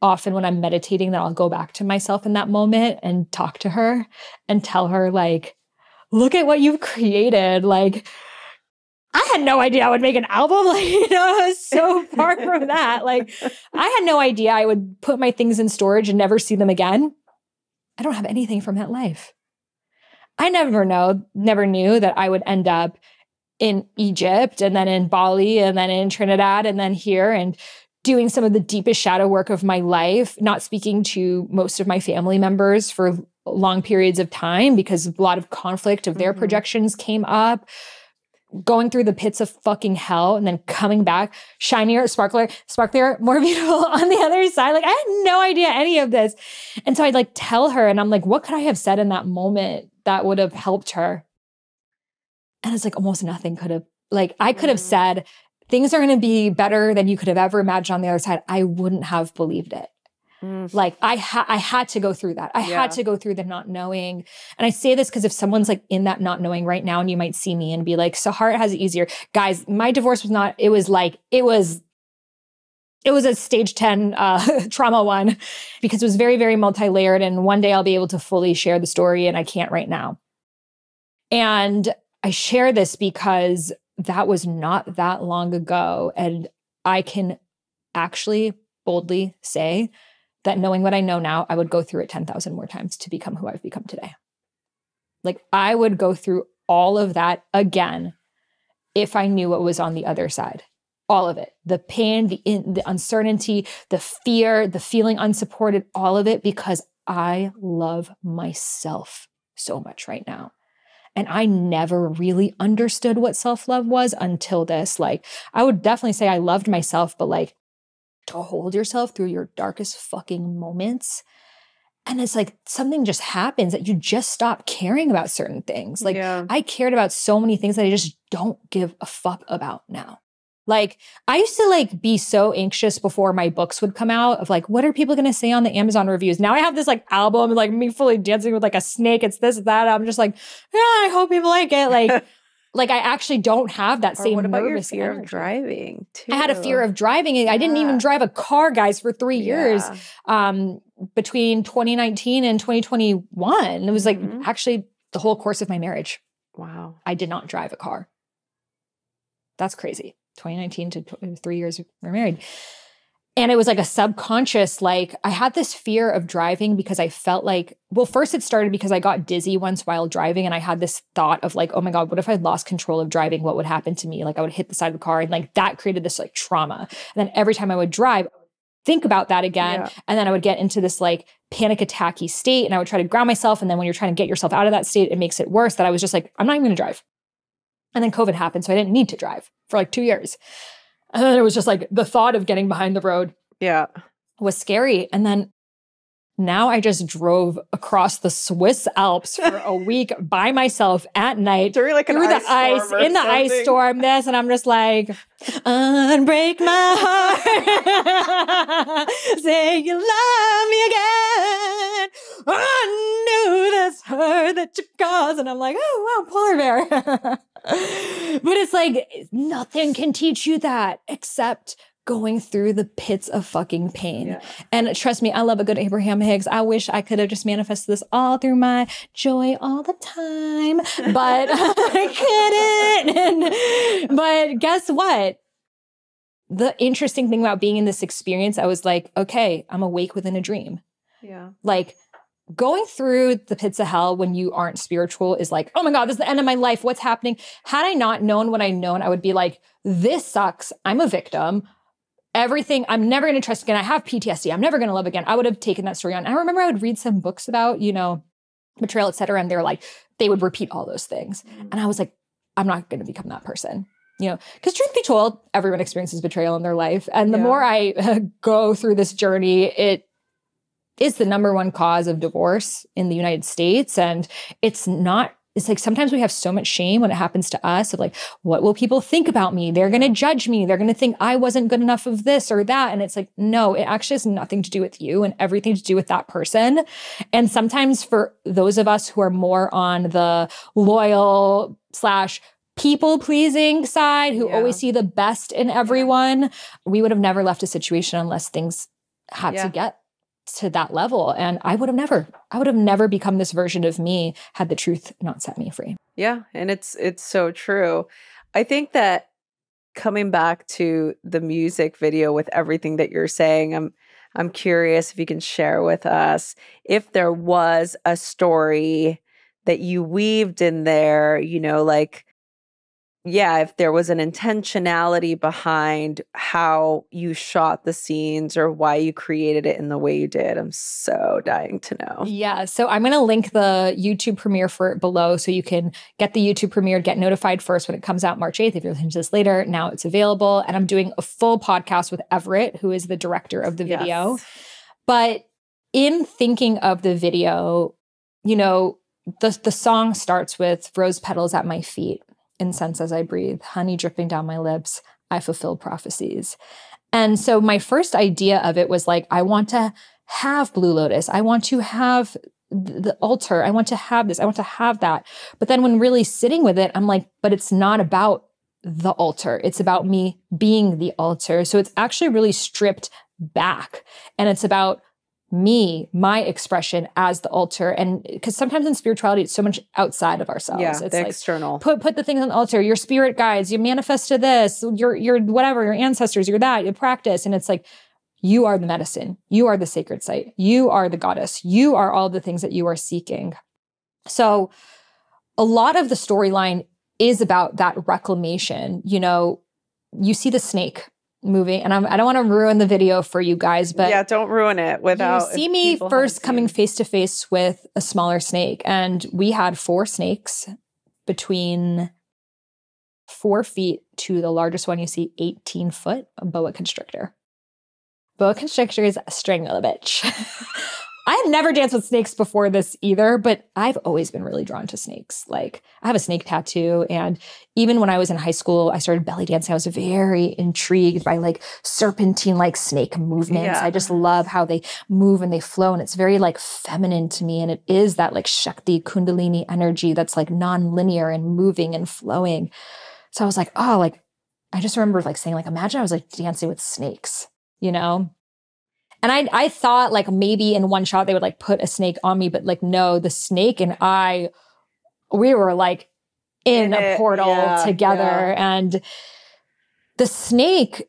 often when I'm meditating that I'll go back to myself in that moment and talk to her and tell her like, look at what you've created. Like, I had no idea I would make an album. [laughs] Like, you know, I was so far from that. Like, I had no idea I would put my things in storage and never see them again. I don't have anything from that life. I never know, never knew that I would end up in Egypt and then in Bali and then in Trinidad and then here and doing some of the deepest shadow work of my life, not speaking to most of my family members for long periods of time because a lot of conflict of their Mhm. projections came up. Going through the pits of fucking hell and then coming back shinier, sparkler, sparklier, [laughs] more beautiful on the other side. Like I had no idea any of this. And so I'd like tell her, and I'm like, what could I have said in that moment that would have helped her? And it's like almost nothing could have, like, I could have Mhm. said, things are going to be better than you could have ever imagined on the other side. I wouldn't have believed it. Mm. Like I ha- I had to go through that. I Yeah. had to go through the not knowing. And I say this because if someone's like in that not knowing right now, and you might see me and be like, Sahara has it easier. Guys, my divorce was not, it was like, it was it was a stage 10 uh, [laughs] trauma one because it was very, very multi-layered. And one day I'll be able to fully share the story, and I can't right now. And I share this because that was not that long ago. And I can actually boldly say that knowing what I know now, I would go through it 10,000 more times to become who I've become today. Like I would go through all of that again if I knew what was on the other side. All of it the pain, the, in, the uncertainty, the fear, the feeling unsupported, all of it, because I love myself so much right now. And I never really understood what self love was until this. Like, I would definitely say I loved myself, but like to hold yourself through your darkest fucking moments. And it's like something just happens that you just stop caring about certain things. Like, yeah. I cared about so many things that I just don't give a fuck about now. Like I used to like be so anxious before my books would come out of like what are people going to say on the Amazon reviews. Now I have this like album like me fully dancing with like a snake. It's this that. I'm just like yeah, I hope people like it. Like [laughs] like I actually don't have that Or same what about your nervous fear of driving too? I had a fear of driving. I didn't even drive a car, guys, for three years Yeah. um, between 2019 and 2021. It was like Mhm. actually the whole course of my marriage. Wow. I did not drive a car. That's crazy. 2019 to tw- three years we're married. And it was like a subconscious, like I had this fear of driving because I felt like, well, first it started because I got dizzy once while driving. And I had this thought of like, oh my God, what if I lost control of driving? What would happen to me? Like I would hit the side of the car and like that created this like trauma. And then every time I would drive, think about that again. Yeah. And then I would get into this like panic attacky state and I would try to ground myself. And then when you're trying to get yourself out of that state, it makes it worse that I was just like, I'm not even going to drive. And then COVID happened. So I didn't need to drive for like two years. And then it was just like the thought of getting behind the road Yeah. was scary. And then now I just drove across the Swiss Alps for a [laughs] week by myself at night During like an through the ice, ice, storm or in the ice storm, this, and I'm just like, unbreak my heart, [laughs] say you love me again, undo this hurt that you caused, and I'm like, oh wow, polar bear. [laughs] but it's like nothing can teach you that except going through the pits of fucking pain. Yeah. And trust me, I love a good Abraham Hicks. I wish I could have just manifested this all through my joy all the time, but [laughs] I couldn't. And, [laughs] but guess what? The interesting thing about being in this experience, I was like, okay, I'm awake within a dream. Yeah. Like going through the pits of hell when you aren't spiritual is like, oh my God, this is the end of my life. What's happening? Had I not known what I known, I would be like, this sucks. I'm a victim. Everything, I'm never going to trust again. I have PTSD. I'm never going to love again. I would have taken that story on. I remember I would read some books about, you know, betrayal, et cetera. And they're like, they would repeat all those things. Mm-hmm. And I was like, I'm not going to become that person. You know, because truth be told, everyone experiences betrayal in their life. And the Yeah. more I uh, go through this journey, it is the number one cause of divorce in the United States. And it's not, it's like sometimes we have so much shame when it happens to us of like, what will people think about me? They're going to judge me. They're going to think I wasn't good enough of this or that. And it's like, no, it actually has nothing to do with you and everything to do with that person. And sometimes for those of us who are more on the loyal slash people pleasing side, who Yeah. always see the best in everyone, we would have never left a situation unless things had Yeah. to get to that level. And I would have never, I would have never become this version of me had the truth not set me free. Yeah, and it's it's so true. I think that coming back to the music video with everything that you're saying, I'm I'm curious if you can share with us if there was a story that you weaved in there, you know, like yeah, if there was an intentionality behind how you shot the scenes or why you created it in the way you did. I'm so dying to know. Yeah. So I'm going to link the YouTube premiere for it below so you can get the YouTube premiere, get notified first when it comes out March 8th. If you're listening to this later, now it's available. And I'm doing a full podcast with Everett, who is the director of the video. Yes. But in thinking of the video, you know, the the song starts with rose petals at my feet, incense as I breathe, honey dripping down my lips, I fulfill prophecies. And so my first idea of it was like, I want to have Blue Lotus. I want to have the altar. I want to have this. I want to have that. But then when really sitting with it, I'm like, but it's not about the altar. It's about me being the altar. So it's actually really stripped back. And it's about me, my expression as the altar. And because sometimes in spirituality, it's so much outside of ourselves. Yeah, it's the like, external. put put the things on the altar. Your spirit guides you manifest to this your your whatever your ancestors you're that you practice. And it's like you are the medicine. You are the sacred site. You are the goddess. You are all the things that you are seeking. So a lot of the storyline is about that reclamation. You know you see the snake moving and I'm, i don't want to ruin the video for you guys but yeah, don't ruin it without. you see me first coming face to face with a smaller snake, and we had four snakes between four feet to the largest one you see, 18 foot, a boa constrictor. Boa constrictors strangle a bitch. [laughs] I had never danced with snakes before this either, but I've always been really drawn to snakes. Like, I have a snake tattoo. And even when I was in high school, I started belly dancing. I was very intrigued by like serpentine like snake movements. Yeah. I just love how they move and they flow. And it's very like feminine to me. And it is that like Shakti Kundalini energy that's like non-linear and moving and flowing. So I was like, oh, like, I just remember like saying, like, imagine I was like dancing with snakes, you know? And I I thought like maybe in one shot they would like put a snake on me, but like no, the snake and I, we were like in, In a it, portal yeah, together. yeah. And the snake,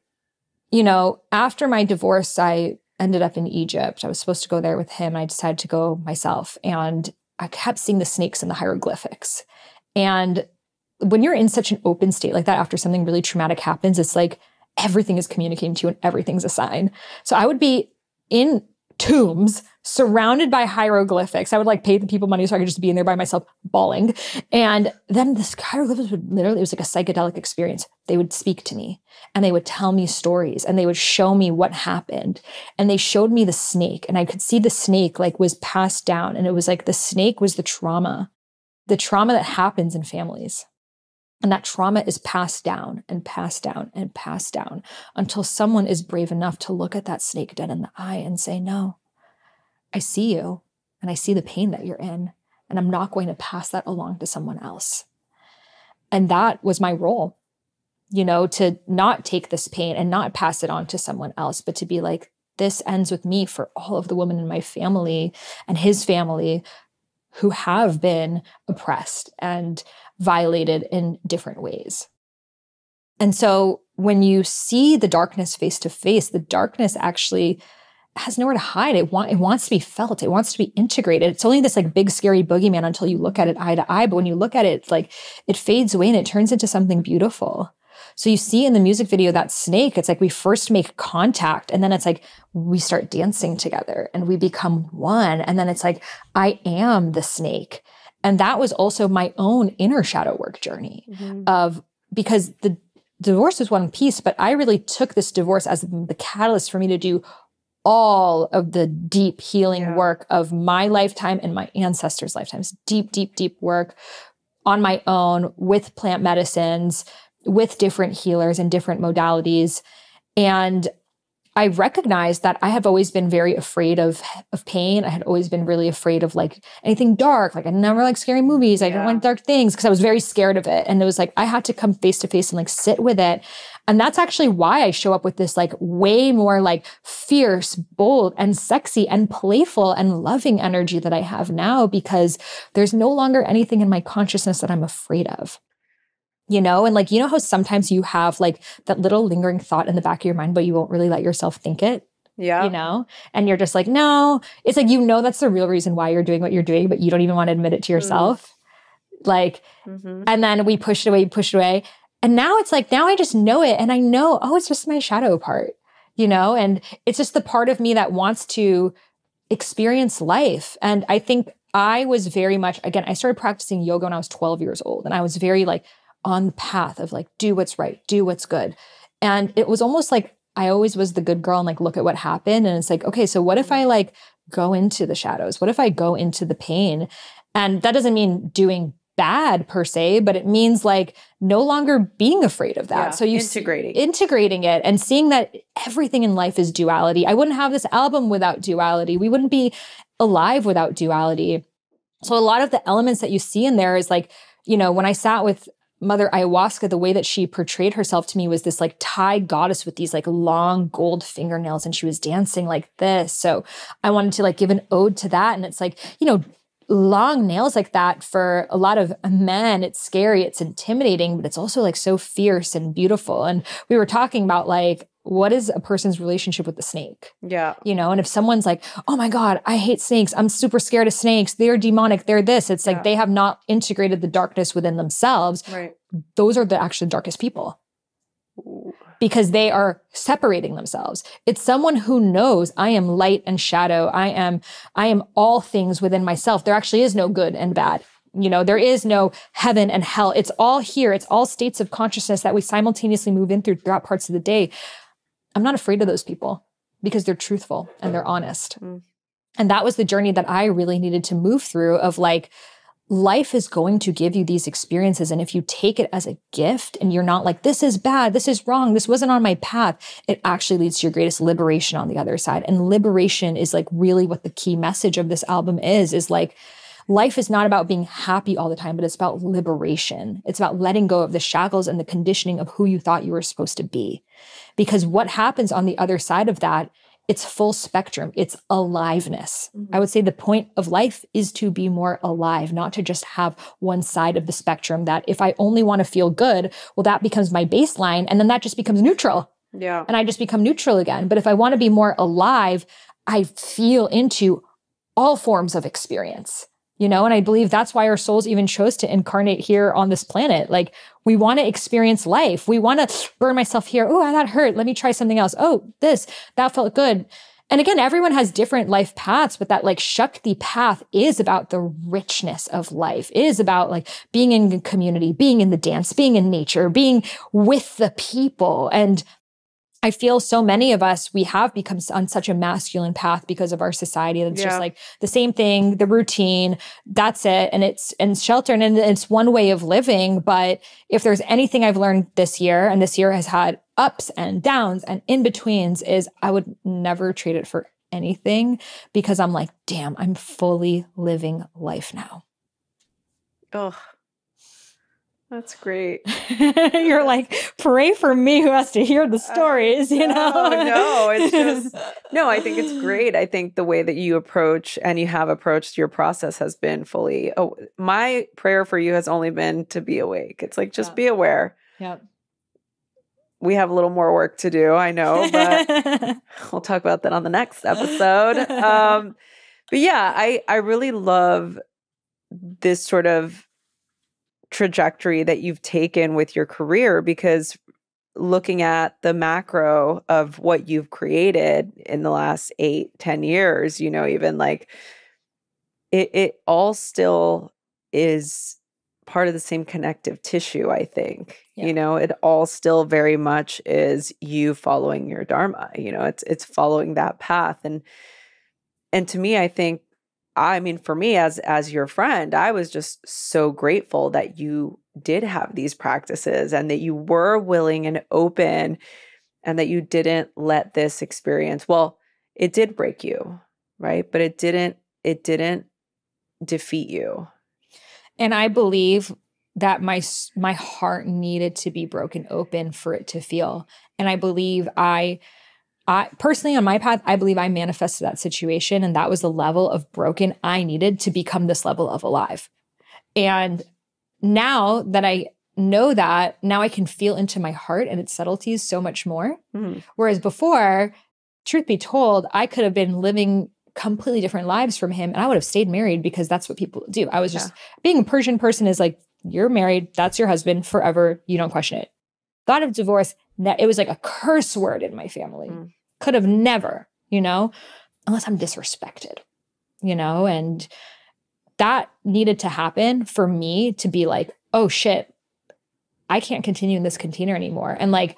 you know, after my divorce, I ended up in Egypt. I was supposed to go there with him. I decided to go myself. And I kept seeing the snakes and the hieroglyphics. And when you're in such an open state like that after something really traumatic happens, it's like everything is communicating to you and everything's a sign. So I would be in tombs surrounded by hieroglyphics. I would like pay the people money so I could just be in there by myself bawling. And then this hieroglyphics would literally, it was like a psychedelic experience. They would speak to me and they would tell me stories and they would show me what happened. And they showed me the snake and I could see the snake like was passed down. And it was like the snake was the trauma, the trauma that happens in families. And that trauma is passed down and passed down and passed down until someone is brave enough to look at that snake dead in the eye and say, No, I see you and I see the pain that you're in. And I'm not going to pass that along to someone else. And that was my role. you know, to not take this pain and not pass it on to someone else, but to be like, this ends with me for all of the women in my family and his family who have been oppressed and violated in different ways. And so when you see the darkness face to face, the darkness actually has nowhere to hide. It, want, it wants to be felt. It wants to be integrated. It's only this like big scary boogeyman until you look at it eye to eye. But when you look at it, it's like it fades away and it turns into something beautiful. So you see in the music video that snake, it's like we first make contact and then it's like we start dancing together and we become one. And then it's like, I am the snake. And that was also my own inner shadow work journey Mhm. of because the divorce was one piece, but I really took this divorce as the catalyst for me to do all of the deep healing Yeah. work of my lifetime and my ancestors' lifetimes. Deep, deep, deep work on my own with plant medicines, with different healers and different modalities. And I recognized that I have always been very afraid of of pain. I had always been really afraid of like anything dark. Like I never like scary movies. I didn't want dark things because I was very scared of it. And it was like I had to come face to face and like sit with it. And that's actually why I show up with this like way more like fierce, bold, and sexy and playful and loving energy that I have now because there's no longer anything in my consciousness that I'm afraid of you know? And like you know how sometimes you have like that little lingering thought in the back of your mind but you won't really let yourself think it Yeah. you know? And you're just like no. It's like you know that's the real reason why you're doing what you're doing but you don't even want to admit it to yourself. Like Mhm. and then we push it away push it away. And now it's like now i just know it and i know oh it's just my shadow part you know? And it's just the part of me that wants to experience life. And i think i was very much again i started practicing yoga when i was 12 years old and i was very like on the path of like do what's right do what's good and it was almost like i always was the good girl and like look at what happened and it's like okay so what if mm-hmm. i like go into the shadows what if i go into the pain and that doesn't mean doing bad per se but it means like no longer being afraid of that Yeah. so you integrating. integrating it and seeing that everything in life is duality. I wouldn't have this album without duality. We wouldn't be alive without duality. So a lot of the elements that you see in there is like, you know, when I sat with Mother Ayahuasca, the way that she portrayed herself to me was this like Thai goddess with these like long gold fingernails and she was dancing like this. So I wanted to like give an ode to that. And it's like, you know, long nails like that for a lot of men, it's scary, it's intimidating, but it's also like so fierce and beautiful. And we were talking about like, what is a person's relationship with the snake? yeah. You know, and if someone's like, oh my God, I hate snakes, I'm super scared of snakes, they're demonic, they're this, it's like Yeah. they have not integrated the darkness within themselves. Right. Those are the actually darkest people Ooh. because they are separating themselves. It's someone who knows I am light and shadow. I am I am all things within myself. There actually is no good and bad. You know, there is no heaven and hell. It's all here. It's all states of consciousness that we simultaneously move in through throughout parts of the day. I'm not afraid of those people because they're truthful and they're honest. Mm. And that was the journey that I really needed to move through of like life is going to give you these experiences. And if you take it as a gift and you're not like, this is bad, this is wrong, this wasn't on my path, it actually leads to your greatest liberation on the other side. And liberation is like really what the key message of this album is, is like, life is not about being happy all the time, but it's about liberation. It's about letting go of the shackles and the conditioning of who you thought you were supposed to be. Because what happens on the other side of that, it's full spectrum, it's aliveness. Mm-hmm. I would say the point of life is to be more alive, not to just have one side of the spectrum that if I only want to feel good, well, that becomes my baseline. And then that just becomes neutral Yeah. and I just become neutral again. But if I want to be more alive, I feel into all forms of experience, you know? And I believe that's why our souls even chose to incarnate here on this planet. Like, we want to experience life. We want to burn myself here. Oh, that hurt. Let me try something else. Oh, this, that felt good. And again, everyone has different life paths, but that like Shakti path is about the richness of life, it is about like being in community, being in the dance, being in nature, being with the people. And I feel so many of us, we have become on such a masculine path because of our society. that's Yeah. just like the same thing, the routine, that's it. And it's and shelter and it's one way of living. But if there's anything I've learned this year, and this year has had ups and downs and in-betweens, is I would never trade it for anything because I'm like, damn, I'm fully living life now. Oh. That's great. [laughs] You're like, pray for me who has to hear the stories, you know? No, no, it's just [laughs] no, I think it's great. I think the way that you approach and you have approached your process has been fully oh, my prayer for you has only been to be awake. It's like just Yeah. be aware. Yep. We have a little more work to do, I know, but [laughs] we'll talk about that on the next episode. Um, but yeah, I I really love this sort of trajectory that you've taken with your career because looking at the macro of what you've created in the last eight, ten years, you know, even like it it all still is part of the same connective tissue, I think. Yeah. You know, it all still very much is you following your dharma. You know, it's it's following that path. And and to me, I think I mean, for me as as your friend, I was just so grateful that you did have these practices and that you were willing and open and that you didn't let this experience well it did break you right but it didn't it didn't defeat you and I believe that my my heart needed to be broken open for it to feel. And I believe I I personally on my path, I believe I manifested that situation and that was the level of broken I needed to become this level of alive. And now that I know that, now I can feel into my heart and its subtleties so much more. Mhm. Whereas before, truth be told, I could have been living completely different lives from him and I would have stayed married because that's what people do. I was just being a Persian person is like, you're married, that's your husband forever, you don't question it. Thought of divorce, ne- it was like a curse word in my family. Mm. Could have never, you know, unless I'm disrespected, you know, and that needed to happen for me to be like, oh shit, I can't continue in this container anymore. And like,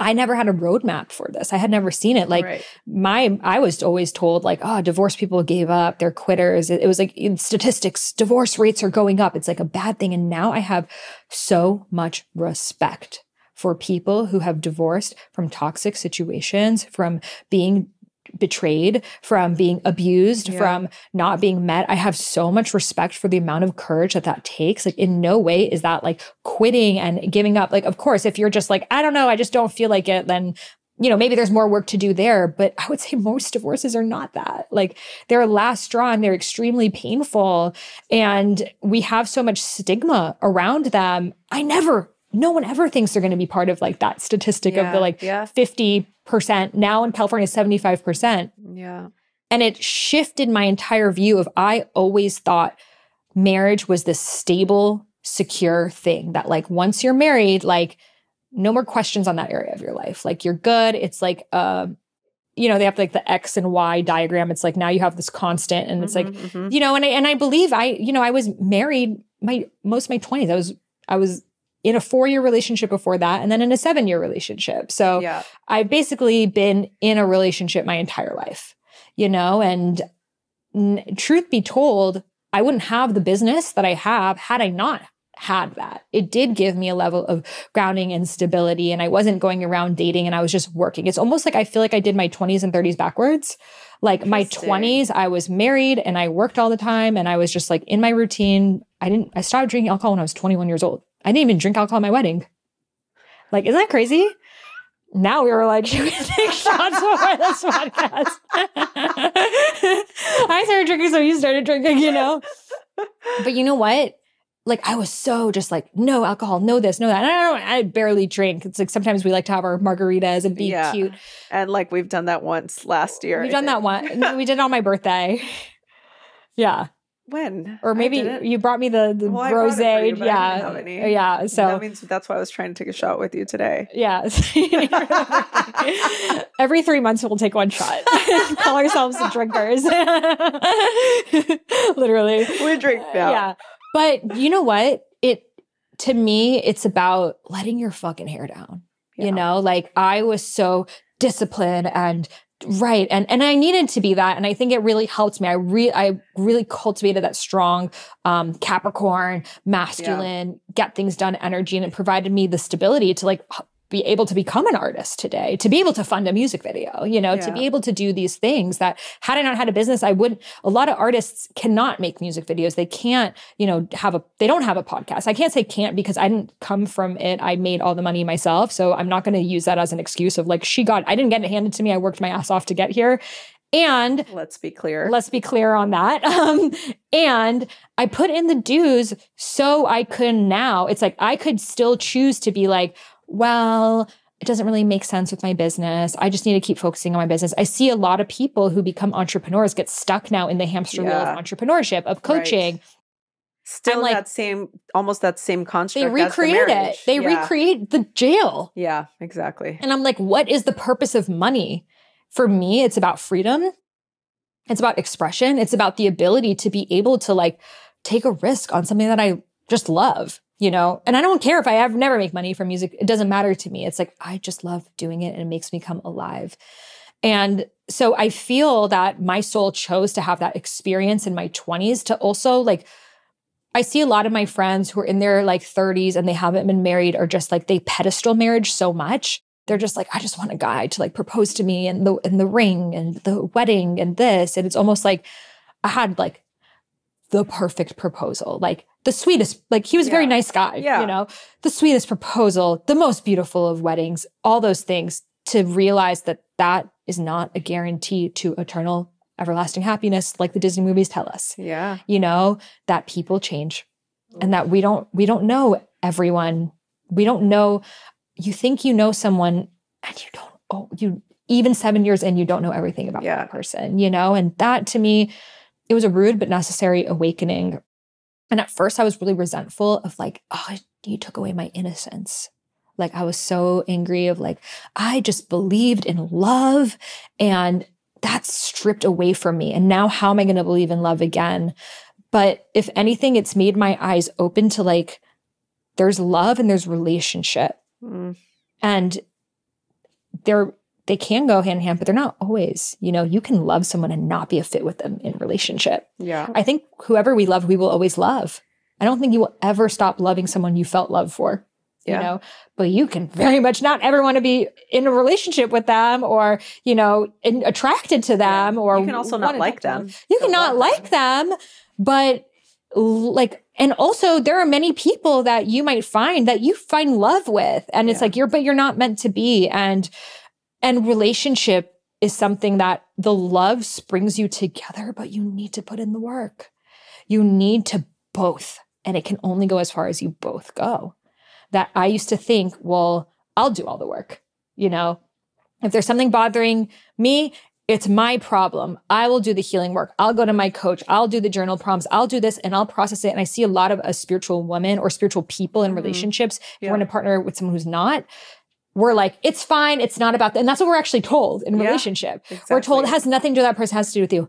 I never had a roadmap for this. I had never seen it. Like right. my, I was always told like, oh, divorced people gave up, they're quitters. It, it was like in statistics, divorce rates are going up. It's like a bad thing. And now I have so much respect for people who have divorced from toxic situations, from being betrayed, from being abused, Yeah. from not being met. I have so much respect for the amount of courage that that takes. Like, in no way is that like quitting and giving up. Like, of course, if you're just like, I don't know, I just don't feel like it, then you know, maybe there's more work to do there, but I would [laughs] say most divorces are not that. Like they're last straw and they're extremely painful. And we have so much stigma around them. I never, no one ever thinks they're going to be part of like that statistic of the like yeah. 50%. Now in California, 75%. yeah And it shifted my entire view of I always thought marriage was this stable, secure thing that like once you're married, like no more questions on that area of your life. Like you're good. It's like uh, you know, they have like the X and Y diagram. It's like now you have this constant and it's like, Mhm, mhm. you know, and I and I believe I, you know, I was married my most of my 20s. I was I was in a four-year relationship before that and then in a seven-year relationship. So yeah I've basically been in a relationship my entire life, you know, and n- truth be told, I wouldn't have the business that I have had I not had that. It did give me a level of grounding and stability, and I wasn't going around dating and I was just working. It's almost like I feel like I did my 20s and 30s backwards. Like my 20s, I was married and I worked all the time and I was just like in my routine. I didn't, I stopped drinking alcohol when I was 21 years old. I didn't even drink alcohol at my wedding. Like, isn't that crazy? Now we were like, [laughs] should we take shots before this podcast? [laughs] I started drinking, so you started drinking, you know? But you know what? Like, I was so just like, no alcohol, no this, no that. And I don't, I barely drink. It's like sometimes we like to have our margaritas and be Yeah. cute. and like we've done that once last year We've I done that think. one. No, [laughs] we did it on my birthday. Yeah. When Or maybe you brought me the, the Well, I brought it rose. for you, but I Yeah. didn't have any. Yeah. So that means that's why I was trying to take a shot with you today. Yeah. [laughs] Every three months, we'll take one shot. [laughs] Call ourselves the drinkers. [laughs] Literally. We drink now. Yeah. But you know what? It, to me, it's about letting your fucking hair down. Yeah. You know, like I was so disciplined and right and and I needed to be that and I think it really helped me. I re I really cultivated that strong um Capricorn, masculine, get things done energy and it provided me the stability to like be able to become an artist today, to be able to fund a music video, you know, to be able to do these things that had I not had a business, I wouldn't. A lot of artists cannot make music videos. They can't, you know, have a, they don't have a podcast. I can't say can't because I didn't come from it. I made all the money myself. So I'm not going to use that as an excuse of like, she got, I didn't get it handed to me. I worked my ass off to get here. And Let's be clear. Let's be clear on that. [laughs] Um, and I put in the dues so I could now, it's like I could still choose to be like, well, it doesn't really make sense with my business. I just need to keep focusing on my business. I see a lot of people who become entrepreneurs get stuck now in the hamster wheel of entrepreneurship, of coaching. Still like- that same, almost that same construct. They as the recreate it. They yeah. recreate the jail. Yeah, exactly. And I'm like, what is the purpose of money? For me, it's about freedom. It's about expression. It's about the ability to be able to like take a risk on something that I just love, you know? And I don't care if I ever never make money from music. It doesn't matter to me. It's like, I just love doing it and it makes me come alive. And so I feel that my soul chose to have that experience in my 20s to also like, I see a lot of my friends who are in their like 30s and they haven't been married or just like they pedestal marriage so much. They're just like, I just want a guy to like propose to me and the and the ring and the wedding and this. And it's almost like I had like the perfect proposal, like the sweetest, like he was a very nice guy, Yeah. you know, the sweetest proposal, the most beautiful of weddings, all those things to realize that that is not a guarantee to eternal everlasting happiness like the Disney movies tell us Yeah. you know that people change and that we don't we don't know everyone we don't know you think you know someone and you don't oh you even 7 years in you don't know everything about Yeah. that person you know and that to me it was a rude but necessary awakening and at first i was really resentful of like oh you took away my innocence like i was so angry of like i just believed in love and that's stripped away from me. And now, how am I going to believe in love again? But if anything, it's made my eyes open to like, there's love and there's relationship. Mm. And they're, they can go hand in hand, but they're not always. You know, you can love someone and not be a fit with them in relationship. Yeah. I think whoever we love, we will always love. I don't think you will ever stop loving someone you felt love for. You Yeah. know, but you can very much not ever want to be in a relationship with them or, you know, in, attracted to them Yeah. or you can also not like to them. You cannot love like them, but like, and also there are many people that you might find that you find love with. And it's like you're, but you're not meant to be. And, and relationship is something that the love springs you together, but you need to put in the work. You need to both. And it can only go as far as you both go. That I used to think, well, I'll do all the work. You know, if there's something bothering me, it's my problem. I will do the healing work. I'll go to my coach. I'll do the journal prompts. I'll do this and I'll process it. And I see a lot of a spiritual women or spiritual people in Mhm. relationships. If Yeah. we're in a partner with someone who's not, we're like, it's fine. It's not about that. And that's what we're actually told in a Yeah, relationship. We're told it has nothing to do with that person, has to do with you.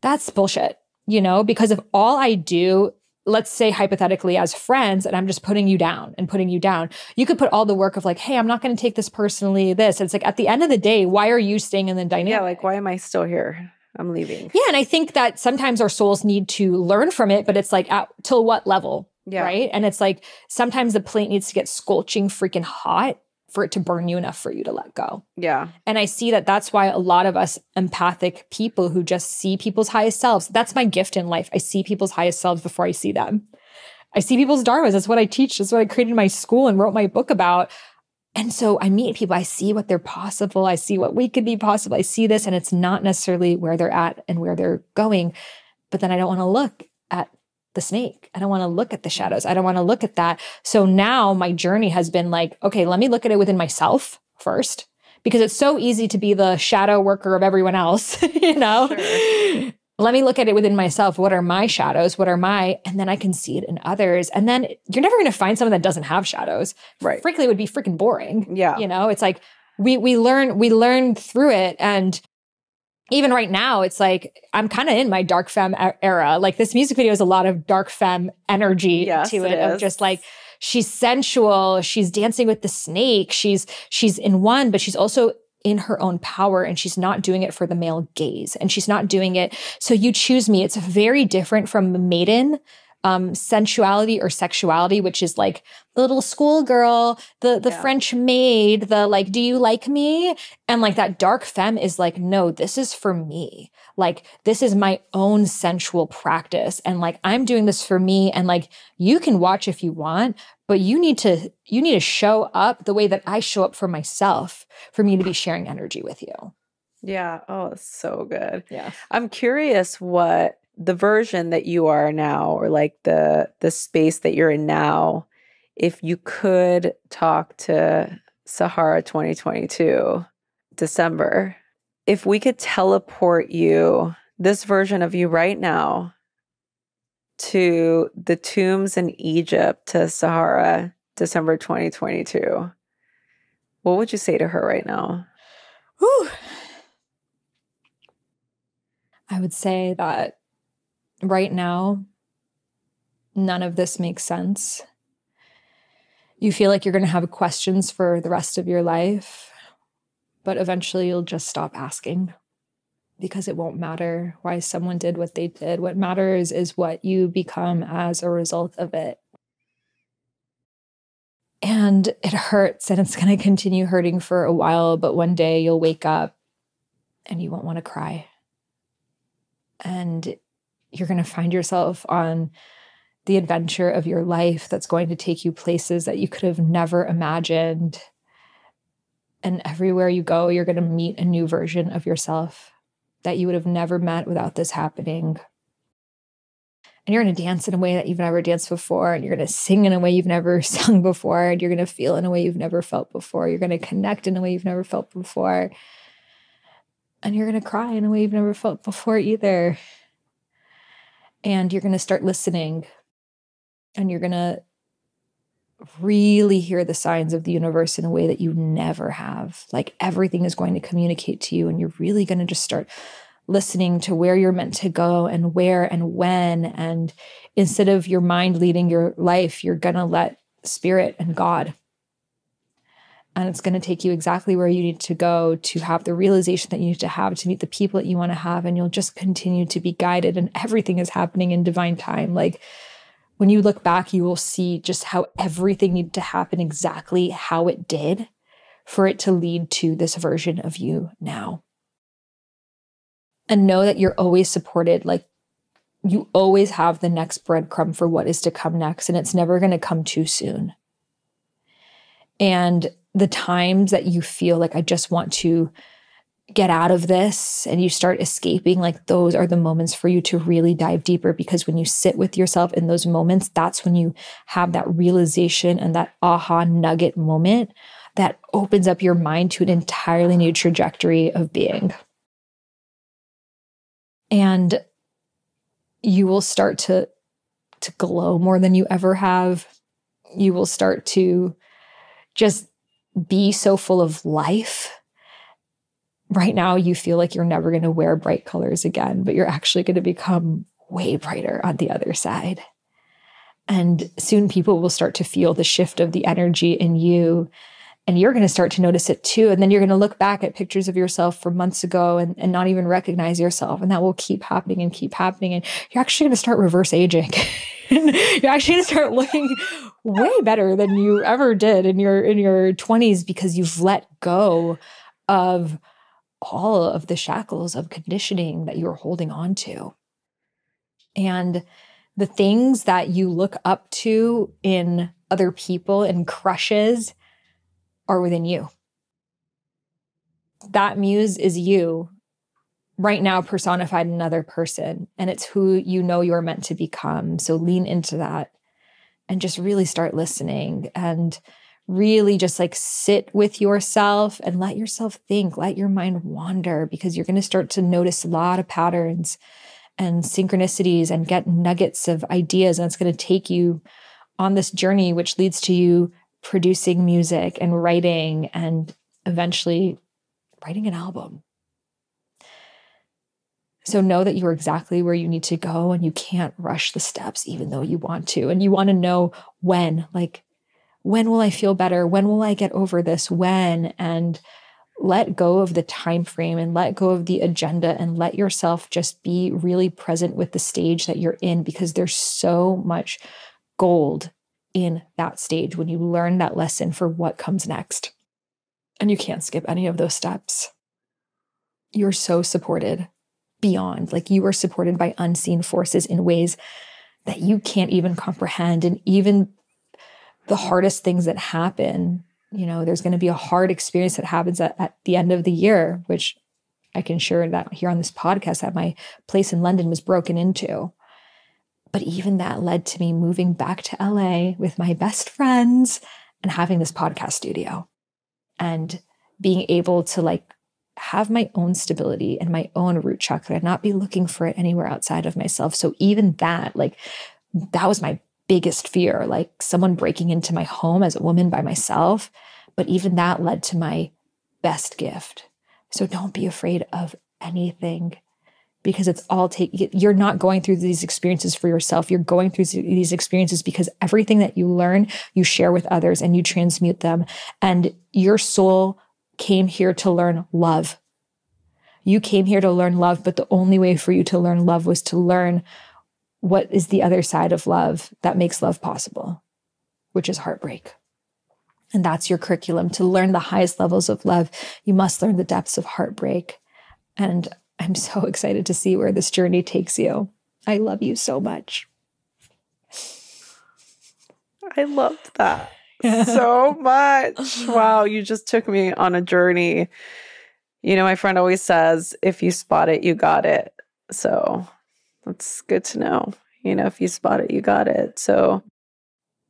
That's bullshit, you know, because if all I do, let's say hypothetically as friends, and I'm just putting you down and putting you down, you could put all the work of like, hey, I'm not going to take this personally, this. It's like at the end of the day, why are you staying in the dynamic? Yeah. Like, why am I still here? I'm leaving. Yeah, and I think that sometimes our souls need to learn from it, but it's like at till what level, Yeah. right? And it's like sometimes the plate needs to get scorching freaking hot for it to burn you enough for you to let go. Yeah. And I see that that's why a lot of us empathic people who just see people's highest selves, that's my gift in life. I see people's highest selves before I see them. I see people's dharmas. That's what I teach. That's what I created my school and wrote my book about. And so I meet people, I see what they're possible. I see what we could be possible. I see this, and it's not necessarily where they're at and where they're going. But then I don't want to look at the snake. I don't want to look at the shadows. I don't want to look at that. So now my journey has been like, okay, let me look at it within myself first, because it's so easy to be the shadow worker of everyone else, [laughs] you know? Sure. Let me look at it within myself. What are my shadows? What are my, and then I can see it in others. And then you're never going to find someone that doesn't have shadows. Right. Frankly, it would be freaking boring. Yeah. You know, it's like we we learn we learn through it and even right now it's like I'm kind of in my dark femme era. Like this music video is a lot of dark femme energy Yes, to it, it of just like she's sensual, she's dancing with the snake, she's she's in one but she's also in her own power and she's not doing it for the male gaze and she's not doing it so you choose me it's very different from maiden um, sensuality or sexuality, which is like the little schoolgirl, the the Yeah. French maid, the like, do you like me? And like that dark femme is like, no, this is for me. Like this is my own sensual practice, and like I'm doing this for me. And like you can watch if you want, but you need to you need to show up the way that I show up for myself for me to be sharing energy with you. Yeah. Oh, so good. Yeah. I'm curious what the version that you are now or like the the space that you're in now if you could talk to Sahara 2022 December if we could teleport you this version of you right now to the tombs in Egypt to Sahara December 2022 what would you say to her right now Whew. I would say that right now, none of this makes sense. You feel like you're going to have questions for the rest of your life, but eventually you'll just stop asking because it won't matter why someone did what they did. What matters is what you become as a result of it. And it hurts and it's going to continue hurting for a while, but one day you'll wake up and you won't want to cry. And you're going to find yourself on the adventure of your life that's going to take you places that you could have never imagined. And everywhere you go, you're going to meet a new version of yourself that you would have never met without this happening. And you're going to dance in a way that you've never danced before. And you're going to sing in a way you've never [laughs] sung before. And you're going to feel in a way you've never felt before. You're going to connect in a way you've never felt before. And you're going to cry in a way you've never felt before either. And you're going to start listening. And you're going to really hear the signs of the universe in a way that you never have. Like everything is going to communicate to you. And you're really going to just start listening to where you're meant to go and where and when. And instead of your mind leading your life, you're going to let spirit and God. And it's going to take you exactly where you need to go to have the realization that you need to have to meet the people that you want to have. And you'll just continue to be guided, and everything is happening in divine time. Like when you look back, you will see just how everything needed to happen exactly how it did for it to lead to this version of you now and know that you're always supported. Like you always have the next breadcrumb for what is to come next, and it's never going to come too soon. And the times that you feel like, I just want to get out of this and you start escaping, like those are the moments for you to really dive deeper because when you sit with yourself in those moments, that's when you have that realization and that aha nugget moment that opens up your mind to an entirely new trajectory of being. And you will start to to glow more than you ever have. You will start to just be so full of life right now you feel like you're never going to wear bright colors again but you're actually going to become way brighter on the other side. And soon people will start to feel the shift of the energy in you and you're going to start to notice it too. And then you're going to look back at pictures of yourself from months ago and, and not even recognize yourself and that will keep happening and keep happening and you're actually going to start reverse aging. [laughs] You're actually going to start looking way better than you ever did in your in your 20s because you've let go of all of the shackles of conditioning that you're holding on to and the things that you look up to in other people and crushes are within you. That muse is you right now personified another person, and it's who you know you're meant to become. So lean into that and just really start listening and really just like sit with yourself and let yourself think, let your mind wander because you're going to start to notice a lot of patterns and synchronicities and get nuggets of ideas. And it's going to take you on this journey, which leads to you producing music and writing and eventually writing an album. So know that you're exactly where you need to go and you can't rush the steps even though you want to. And you want to know when, like, when will I feel better? When will I get over this? When? And let go of the time frame and let go of the agenda and let yourself just be really present with the stage that you're in because there's so much gold in that stage when you learn that lesson for what comes next. And you can't skip any of those steps. You're so supported beyond, like you are supported by unseen forces in ways that you can't even comprehend. And even the hardest things that happen you know, there's going to be a hard experience that happens at, at the end of the year, which I can share that here on this podcast that my place in London was broken into. But even that led to me moving back to LA with my best friends and having this podcast studio and being able to like have my own stability and my own root chakra and not be looking for it anywhere outside of myself. So even that, like, that was my biggest fear, like someone breaking into my home as a woman by myself. But even that led to my best gift. So don't be afraid of anything because it's all take you're not going through these experiences for yourself you're going through these experiences because everything that you learn you share with others and you transmute them and your soul came here to learn love you came here to learn love but the only way for you to learn love was to learn what is the other side of love that makes love possible, which is heartbreak. And that's your curriculum. To learn the highest levels of love, you must learn the depths of heartbreak. And I'm so [laughs] excited to see where this journey takes you. I love you so much. I loved that so [laughs] much. Wow, you just took me on a journey. You know, my friend always says, if you spot it, you got it. So that's good to know. You know, if you spot it, you got it. So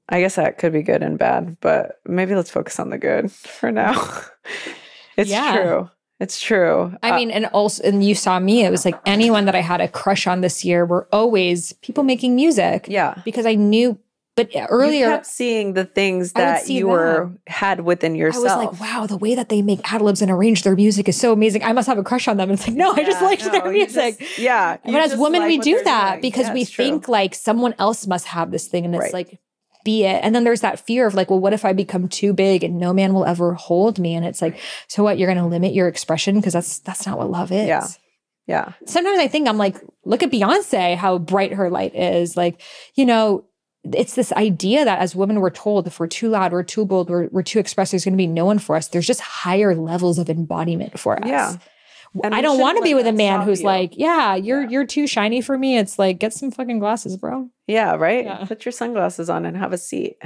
I guess that could be good and bad, but maybe let's focus on the good [laughs] for now. [laughs] it's Yeah. true. It's true. I Uh, mean, and also, and you saw me, it was like anyone that I had a crush on this year were always people making music yeah. because I knew, but uh, earlier, you kept seeing the things that you were had within yourself. I was like, wow, the way that they make ad libs and arrange their music is so amazing. I must have a crush on them. It's like, no, I just liked no, their music. just- yeah. but as women, like we do that doing. because Yeah, we it's true. think like someone else must have this thing. And it's Right. like, be it. And then there's that fear of like, well, what if I become too big and no man will ever hold me? And it's like, so what? You're going to limit your expression because that's that's not what love is. Yeah. yeah. Sometimes I think I'm like, look at Beyonce, how bright her light is. Like, you know, it's this idea that as women we're told if we're too loud, we're too bold, we're, we're too expressive, there's going to be no one for us. There's just higher levels of embodiment for us. Yeah. And I don't want to be with a man who's you. like, yeah, you're Yeah. you're too shiny for me. It's like, get some fucking glasses, bro. Yeah, right? Yeah. Put your sunglasses on and have a seat.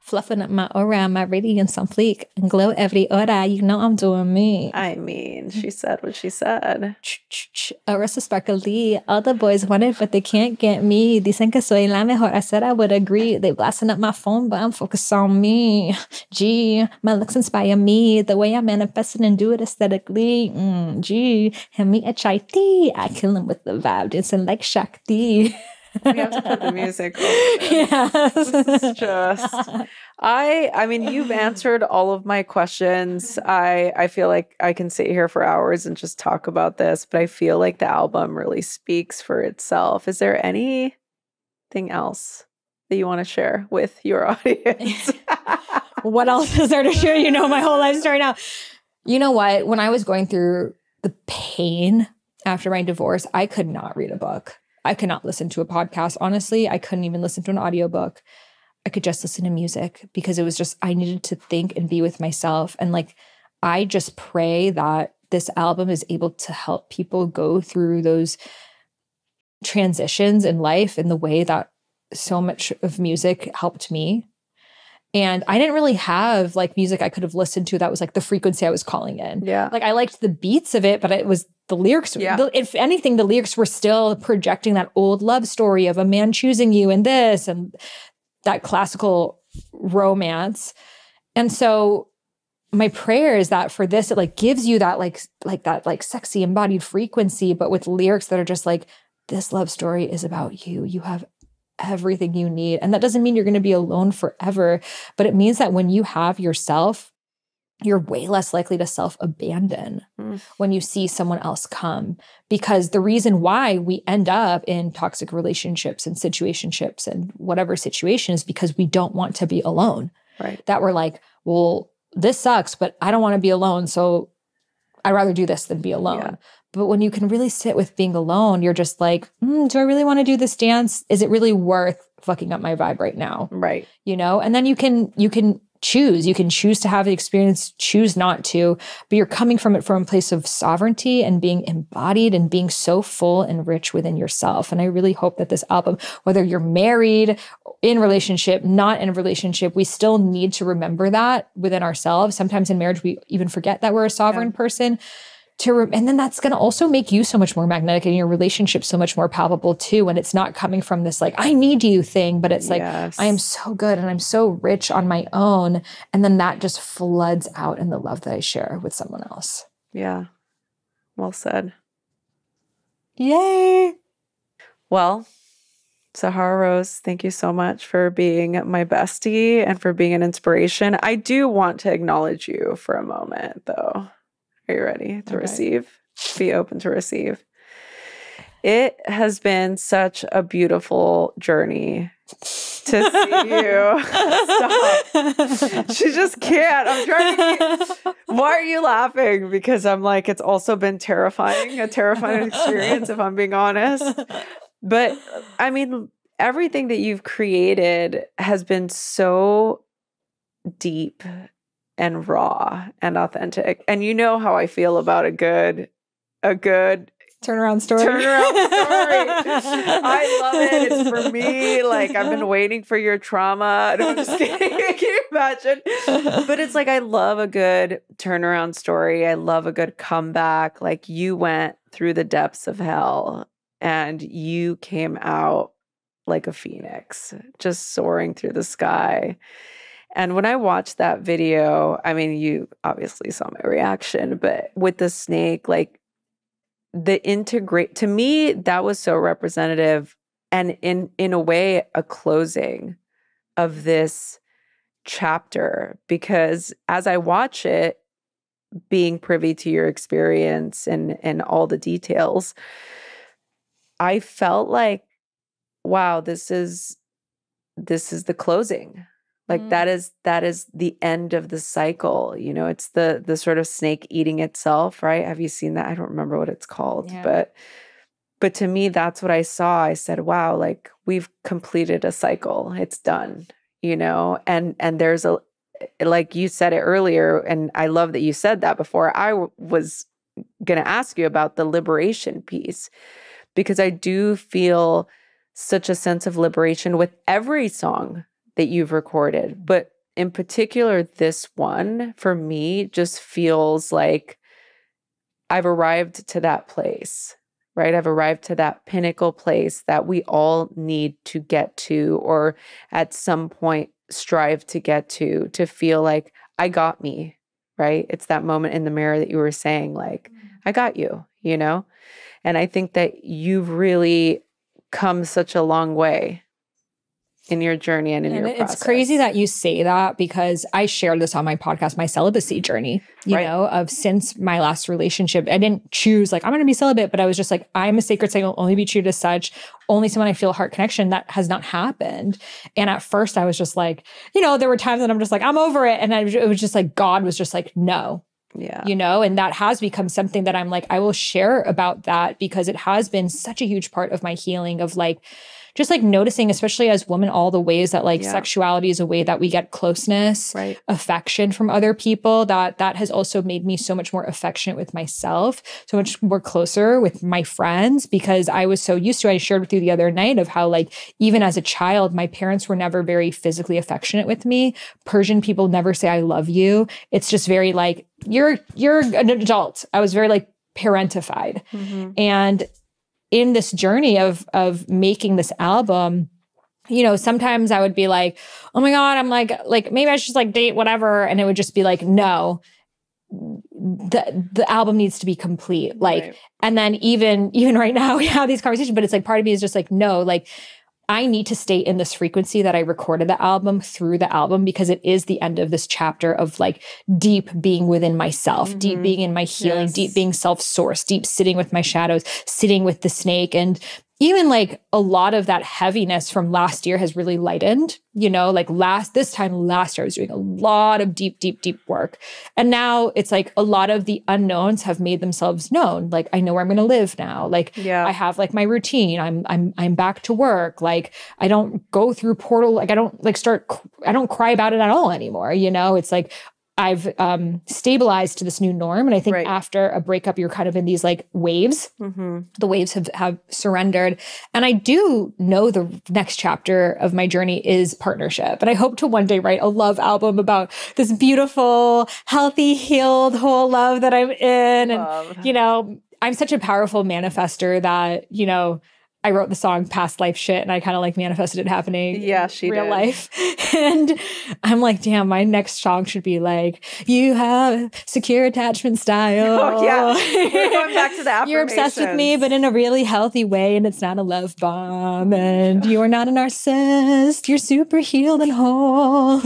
Fluffing up my aura, my radiance on fleek, and glow every hora. You know I'm doing me. I mean, she said what she said. Ch, ch. Sparkly. All the boys want it, but they can't get me. Dicen que soy la mejor. I said I would agree. They blasting up my phone, but I'm focused on me. [sighs] Gee, my looks inspire me. The way I manifest it and do it aesthetically. Mm, gee, hand me a chai tea. I kill him with the vibe, dancing like Shakti. [laughs] We have to put the music over [laughs] this. Yes. This is just I I mean you've answered all of my questions. I I feel like I can sit here for hours and just talk about this, but I feel like the album really speaks for itself. Is there anything else that you want to share with your [laughs] audience? [laughs] what else is there to share? You know my whole life story now. You know what? When I was going through the pain after my divorce, I could not read a book. I could not listen to a podcast. Honestly, I couldn't even listen to an audiobook. I could just listen to music because it was just, I needed to think and be with myself. And like, I just pray that this album is able to help people go through those transitions in life in the way that so much of music helped me. And I didn't really have like music I could have listened to that was like the frequency I was calling in. yeah. Like I liked the beats of it, but it was the lyrics. Yeah. the- if anything, the lyrics were still projecting that old love story of a man choosing you and this and that classical romance. And so my prayer is that for this, it like gives you that like like that like sexy embodied frequency, but with lyrics that are just like, this love story is about you. You have everything you need. And that doesn't mean you're going to be alone forever, but it means that when you have yourself, you're way less likely to self abandon Mm. when you see someone else come. Because the reason why we end up in toxic relationships and situationships and whatever situation is because we don't want to be alone. Right. That we're like, well, this sucks, but I don't want to be alone. So I'd rather do this than be alone. Yeah. But when you can really sit with being alone, you're just like, mm, do I really want to do this dance? Is it really worth fucking up my vibe right now? Right. You know? And then you can you can choose. You can choose to have the experience, choose not to, but you're coming from it from a place of sovereignty and being embodied and being so full and rich within yourself. And I really hope that this album, whether you're married, in relationship, not in a relationship, we still need to remember that within ourselves. Sometimes in marriage, we even forget that we're a sovereign person. To re- and then that's going to also make you so much more magnetic and your relationship so much more palpable too. When it's not coming from this like I need you thing, but it's like Yes. I am so good and I'm so rich on my own, and then that just floods out in the love that I share with someone else. Yeah. Well said. Yay! Well, Sahara Rose, thank you so much for being my bestie and for being an inspiration. I do want to acknowledge you for a moment, though. Are you ready to Okay. receive? Be open to receive. It has been such a beautiful journey to see you. Stop. She just can't. I'm trying to be [laughs] why are you laughing? Because I'm like, it's also been terrifying, a terrifying experience, if I'm being honest. But I mean, everything that you've created has been so deep and raw and authentic. And you know how I feel about a good, a good Turnaround story. Turnaround [laughs] story. I love it. It's for me. Like I've been waiting for your trauma. [laughs] No, I'm just kidding. [laughs] Can you imagine? But it's like I love a good turnaround story. I love a good comeback. Like you went through the depths of hell and you came out like a phoenix, just soaring through the sky. And when I watched that video, I mean, you obviously saw my reaction, but with the snake, like the integrate to me, that was so representative and in in a way a closing of this chapter because as I watch it, being privy to your experience and and all the details, I felt like, wow, this is this is the closing. Like Mm. that is that is the end of the cycle. You know, it's the the sort of snake eating itself, right? Have you seen that? I don't remember what it's called, Yeah. but but to me that's what I saw. I said, wow, like we've completed a cycle. It's done, you know? And and there's a like you said it earlier and I love that you said that before. I was going to ask you about the liberation piece because I do feel such a sense of liberation with every song that you've recorded, but in particular, this one for me just feels like I've arrived to that place, right? I've arrived to that pinnacle place that we all need to get to, or at some point strive to get to, to feel like I got me, right? It's that moment in the mirror that you were saying, like, mm. I got you, you know? And I think that you've really come such a long way in your journey and in And your it's process. crazy that you say that because I shared this on my podcast, my celibacy journey, you Right. know, of since my last relationship. I didn't choose like I'm gonna be celibate, but I was just like, I'm a sacred sign, will only be treated as such, only someone I feel heart connection. That has not happened. And at first I was just like, you know, there were times that I'm just like, I'm over it. And I, it was just like God was just like, no, Yeah. you know and that has become something that i'm like i will share about that because it has been such a huge part of my healing of like just like noticing especially as women all the ways that like Yeah. sexuality is a way that we get closeness Right. affection from other people that that has also made me so much more affectionate with myself so much more closer with my friends because i was so used to i shared with you the other night of how like even as a child my parents were never very physically affectionate with me persian people never say i love you it's just very like you're you're an adult i was very like parentified Mhm. and in this journey of of making this album you know sometimes i would be like oh my god i'm like like maybe i should just like date whatever and it would just be like no the the album needs to be complete like Right. and then even [laughs] even right now we have these conversations but it's like part of me is just like no like I need to stay in this frequency that I recorded the album through the album because it is the end of this chapter of like deep being within myself, deep Mhm. being in my healing, Yes. deep being self sourced, deep sitting with my shadows, sitting with the snake and even like a lot of that heaviness from last year has really lightened. You know, like last, this time last year, I was doing a lot of deep, deep, deep work. And now it's like a lot of the unknowns have made themselves known. Like I know where I'm going to live now. Like Yeah. I have like my routine. I'm, I'm, I'm back to work. Like I don't go through portal. Like I don't like start, I don't cry about it at all anymore. You know, it's like, I've um, stabilized to this new norm. And I think Right. after a breakup, you're kind of in these like waves hmm the waves have, have surrendered. And I do know the next chapter of my journey is partnership. And I hope to one day write a love album about this beautiful, healthy, healed, whole love that I'm in. And, you know, I'm such a powerful manifester that, you know, I wrote the song Past Life Shit and I kind of like manifested it happening Yeah, in she real did. life. [laughs] And I'm like, damn, my next song should be like, you have secure attachment style. [laughs] Oh, yeah. [laughs] We're going back to the You're obsessed with me, but in a really healthy way, and it's not a love bomb. And you are not a narcissist. You're super healed and whole.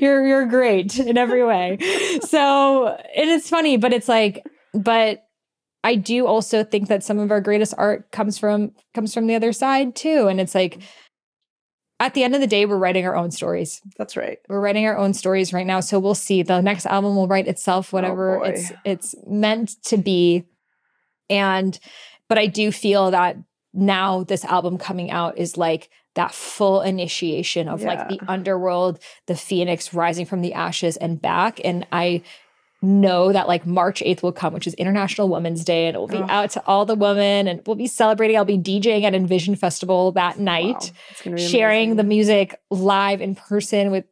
You're you're great in every way. So, and it's funny, but it's like, but I do also think that some of our greatest art comes from comes from the other side too. And it's like at the end of the day, we're writing our own stories. That's right. We're writing our own stories right now. So we'll see. The next album will write itself, oh, whatever boy. it's it's meant to be. And but I do feel that now this album coming out is like that full initiation of like the underworld, the phoenix rising from the ashes and back. And I know that like March 8th will come, which is International Women's Day, and it will be Ugh. out to all the women and we'll be celebrating. I'll be DJing at Envision Festival that night Wow. Sharing the music live in person with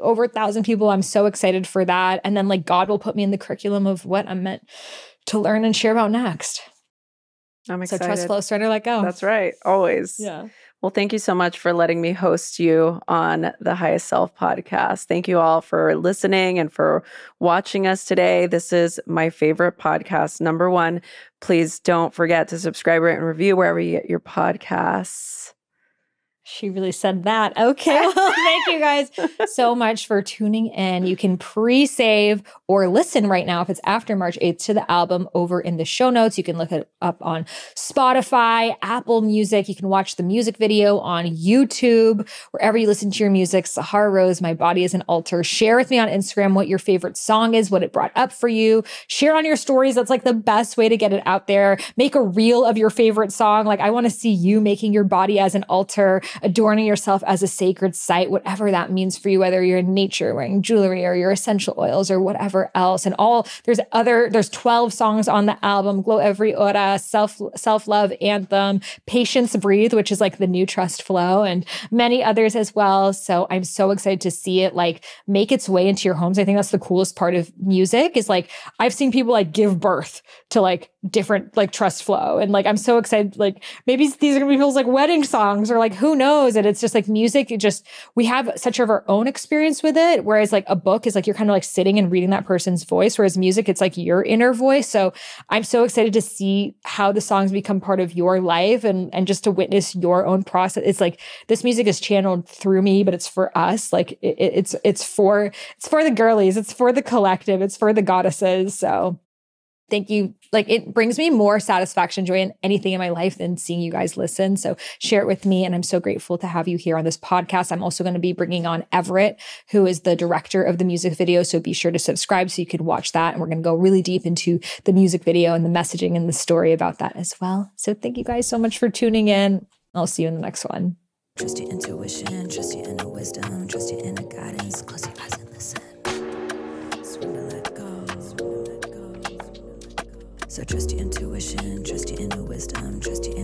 over a thousand people. I'm so excited for that. And then like God will put me in the curriculum of what I'm meant to learn and share about next. I'm So trust flow, surrender, let go. That's right. Always. Yeah. Well, thank you so much for letting me host you on the Highest Self podcast. Thank you all for listening and for watching us today. This is my favorite podcast, number one. Please don't forget to subscribe, rate, and review wherever you get your podcasts. She really said that. Okay. [laughs] Well, thank you guys so much for tuning in. You can pre save or listen right now if it's after March 8th to the album over in the show notes. You can look it up on Spotify, Apple Music. You can watch the music video on YouTube, wherever you listen to your music. Sahara Rose, My Body is an Altar. Share with me on Instagram what your favorite song is, what it brought up for you. Share on your stories. That's like the best way to get it out there. Make a reel of your favorite song. Like, I want to see you making your body as an altar, adorning yourself as a sacred site, whatever that means for you, whether you're in nature wearing jewelry or your essential oils or whatever else. And all there's other, there's 12 songs on the album, Glow Every Hora, Self, Self-Love Anthem, Patience Breathe, which is like the new trust flow, and many others as well. So I'm so excited to see it like make its way into your homes. I think that's the coolest part of music is like I've seen people like give birth to like different like trust flow. And like I'm so excited, like maybe these are gonna be people's like wedding songs or like who knows. And it's just like music, it just we have such of our own experience with it. Whereas like a book is like you're kind of like sitting and reading that person's voice. Whereas music, it's like your inner voice. So I'm so excited to see how the songs become part of your life and and just to witness your own process. It's like this music is channeled through me, but it's for us. Like it, it- it's it's for it's for the girlies, it's for the collective, it's for the goddesses. So thank you. Like it brings me more satisfaction, joy in anything in my life than seeing you guys listen. So share it with me. And I'm so grateful to have you here on this podcast. I'm also going to be bringing on Everett, who is the director of the music video. So be sure to subscribe so you can watch that. And we're going to go really deep into the music video and the messaging and the story about that as well. So thank you guys so much for tuning in. I'll see you in the next one. Trust your intuition, trust your inner wisdom, trust your inner guidance. So trust your intuition, trust your inner wisdom, trust your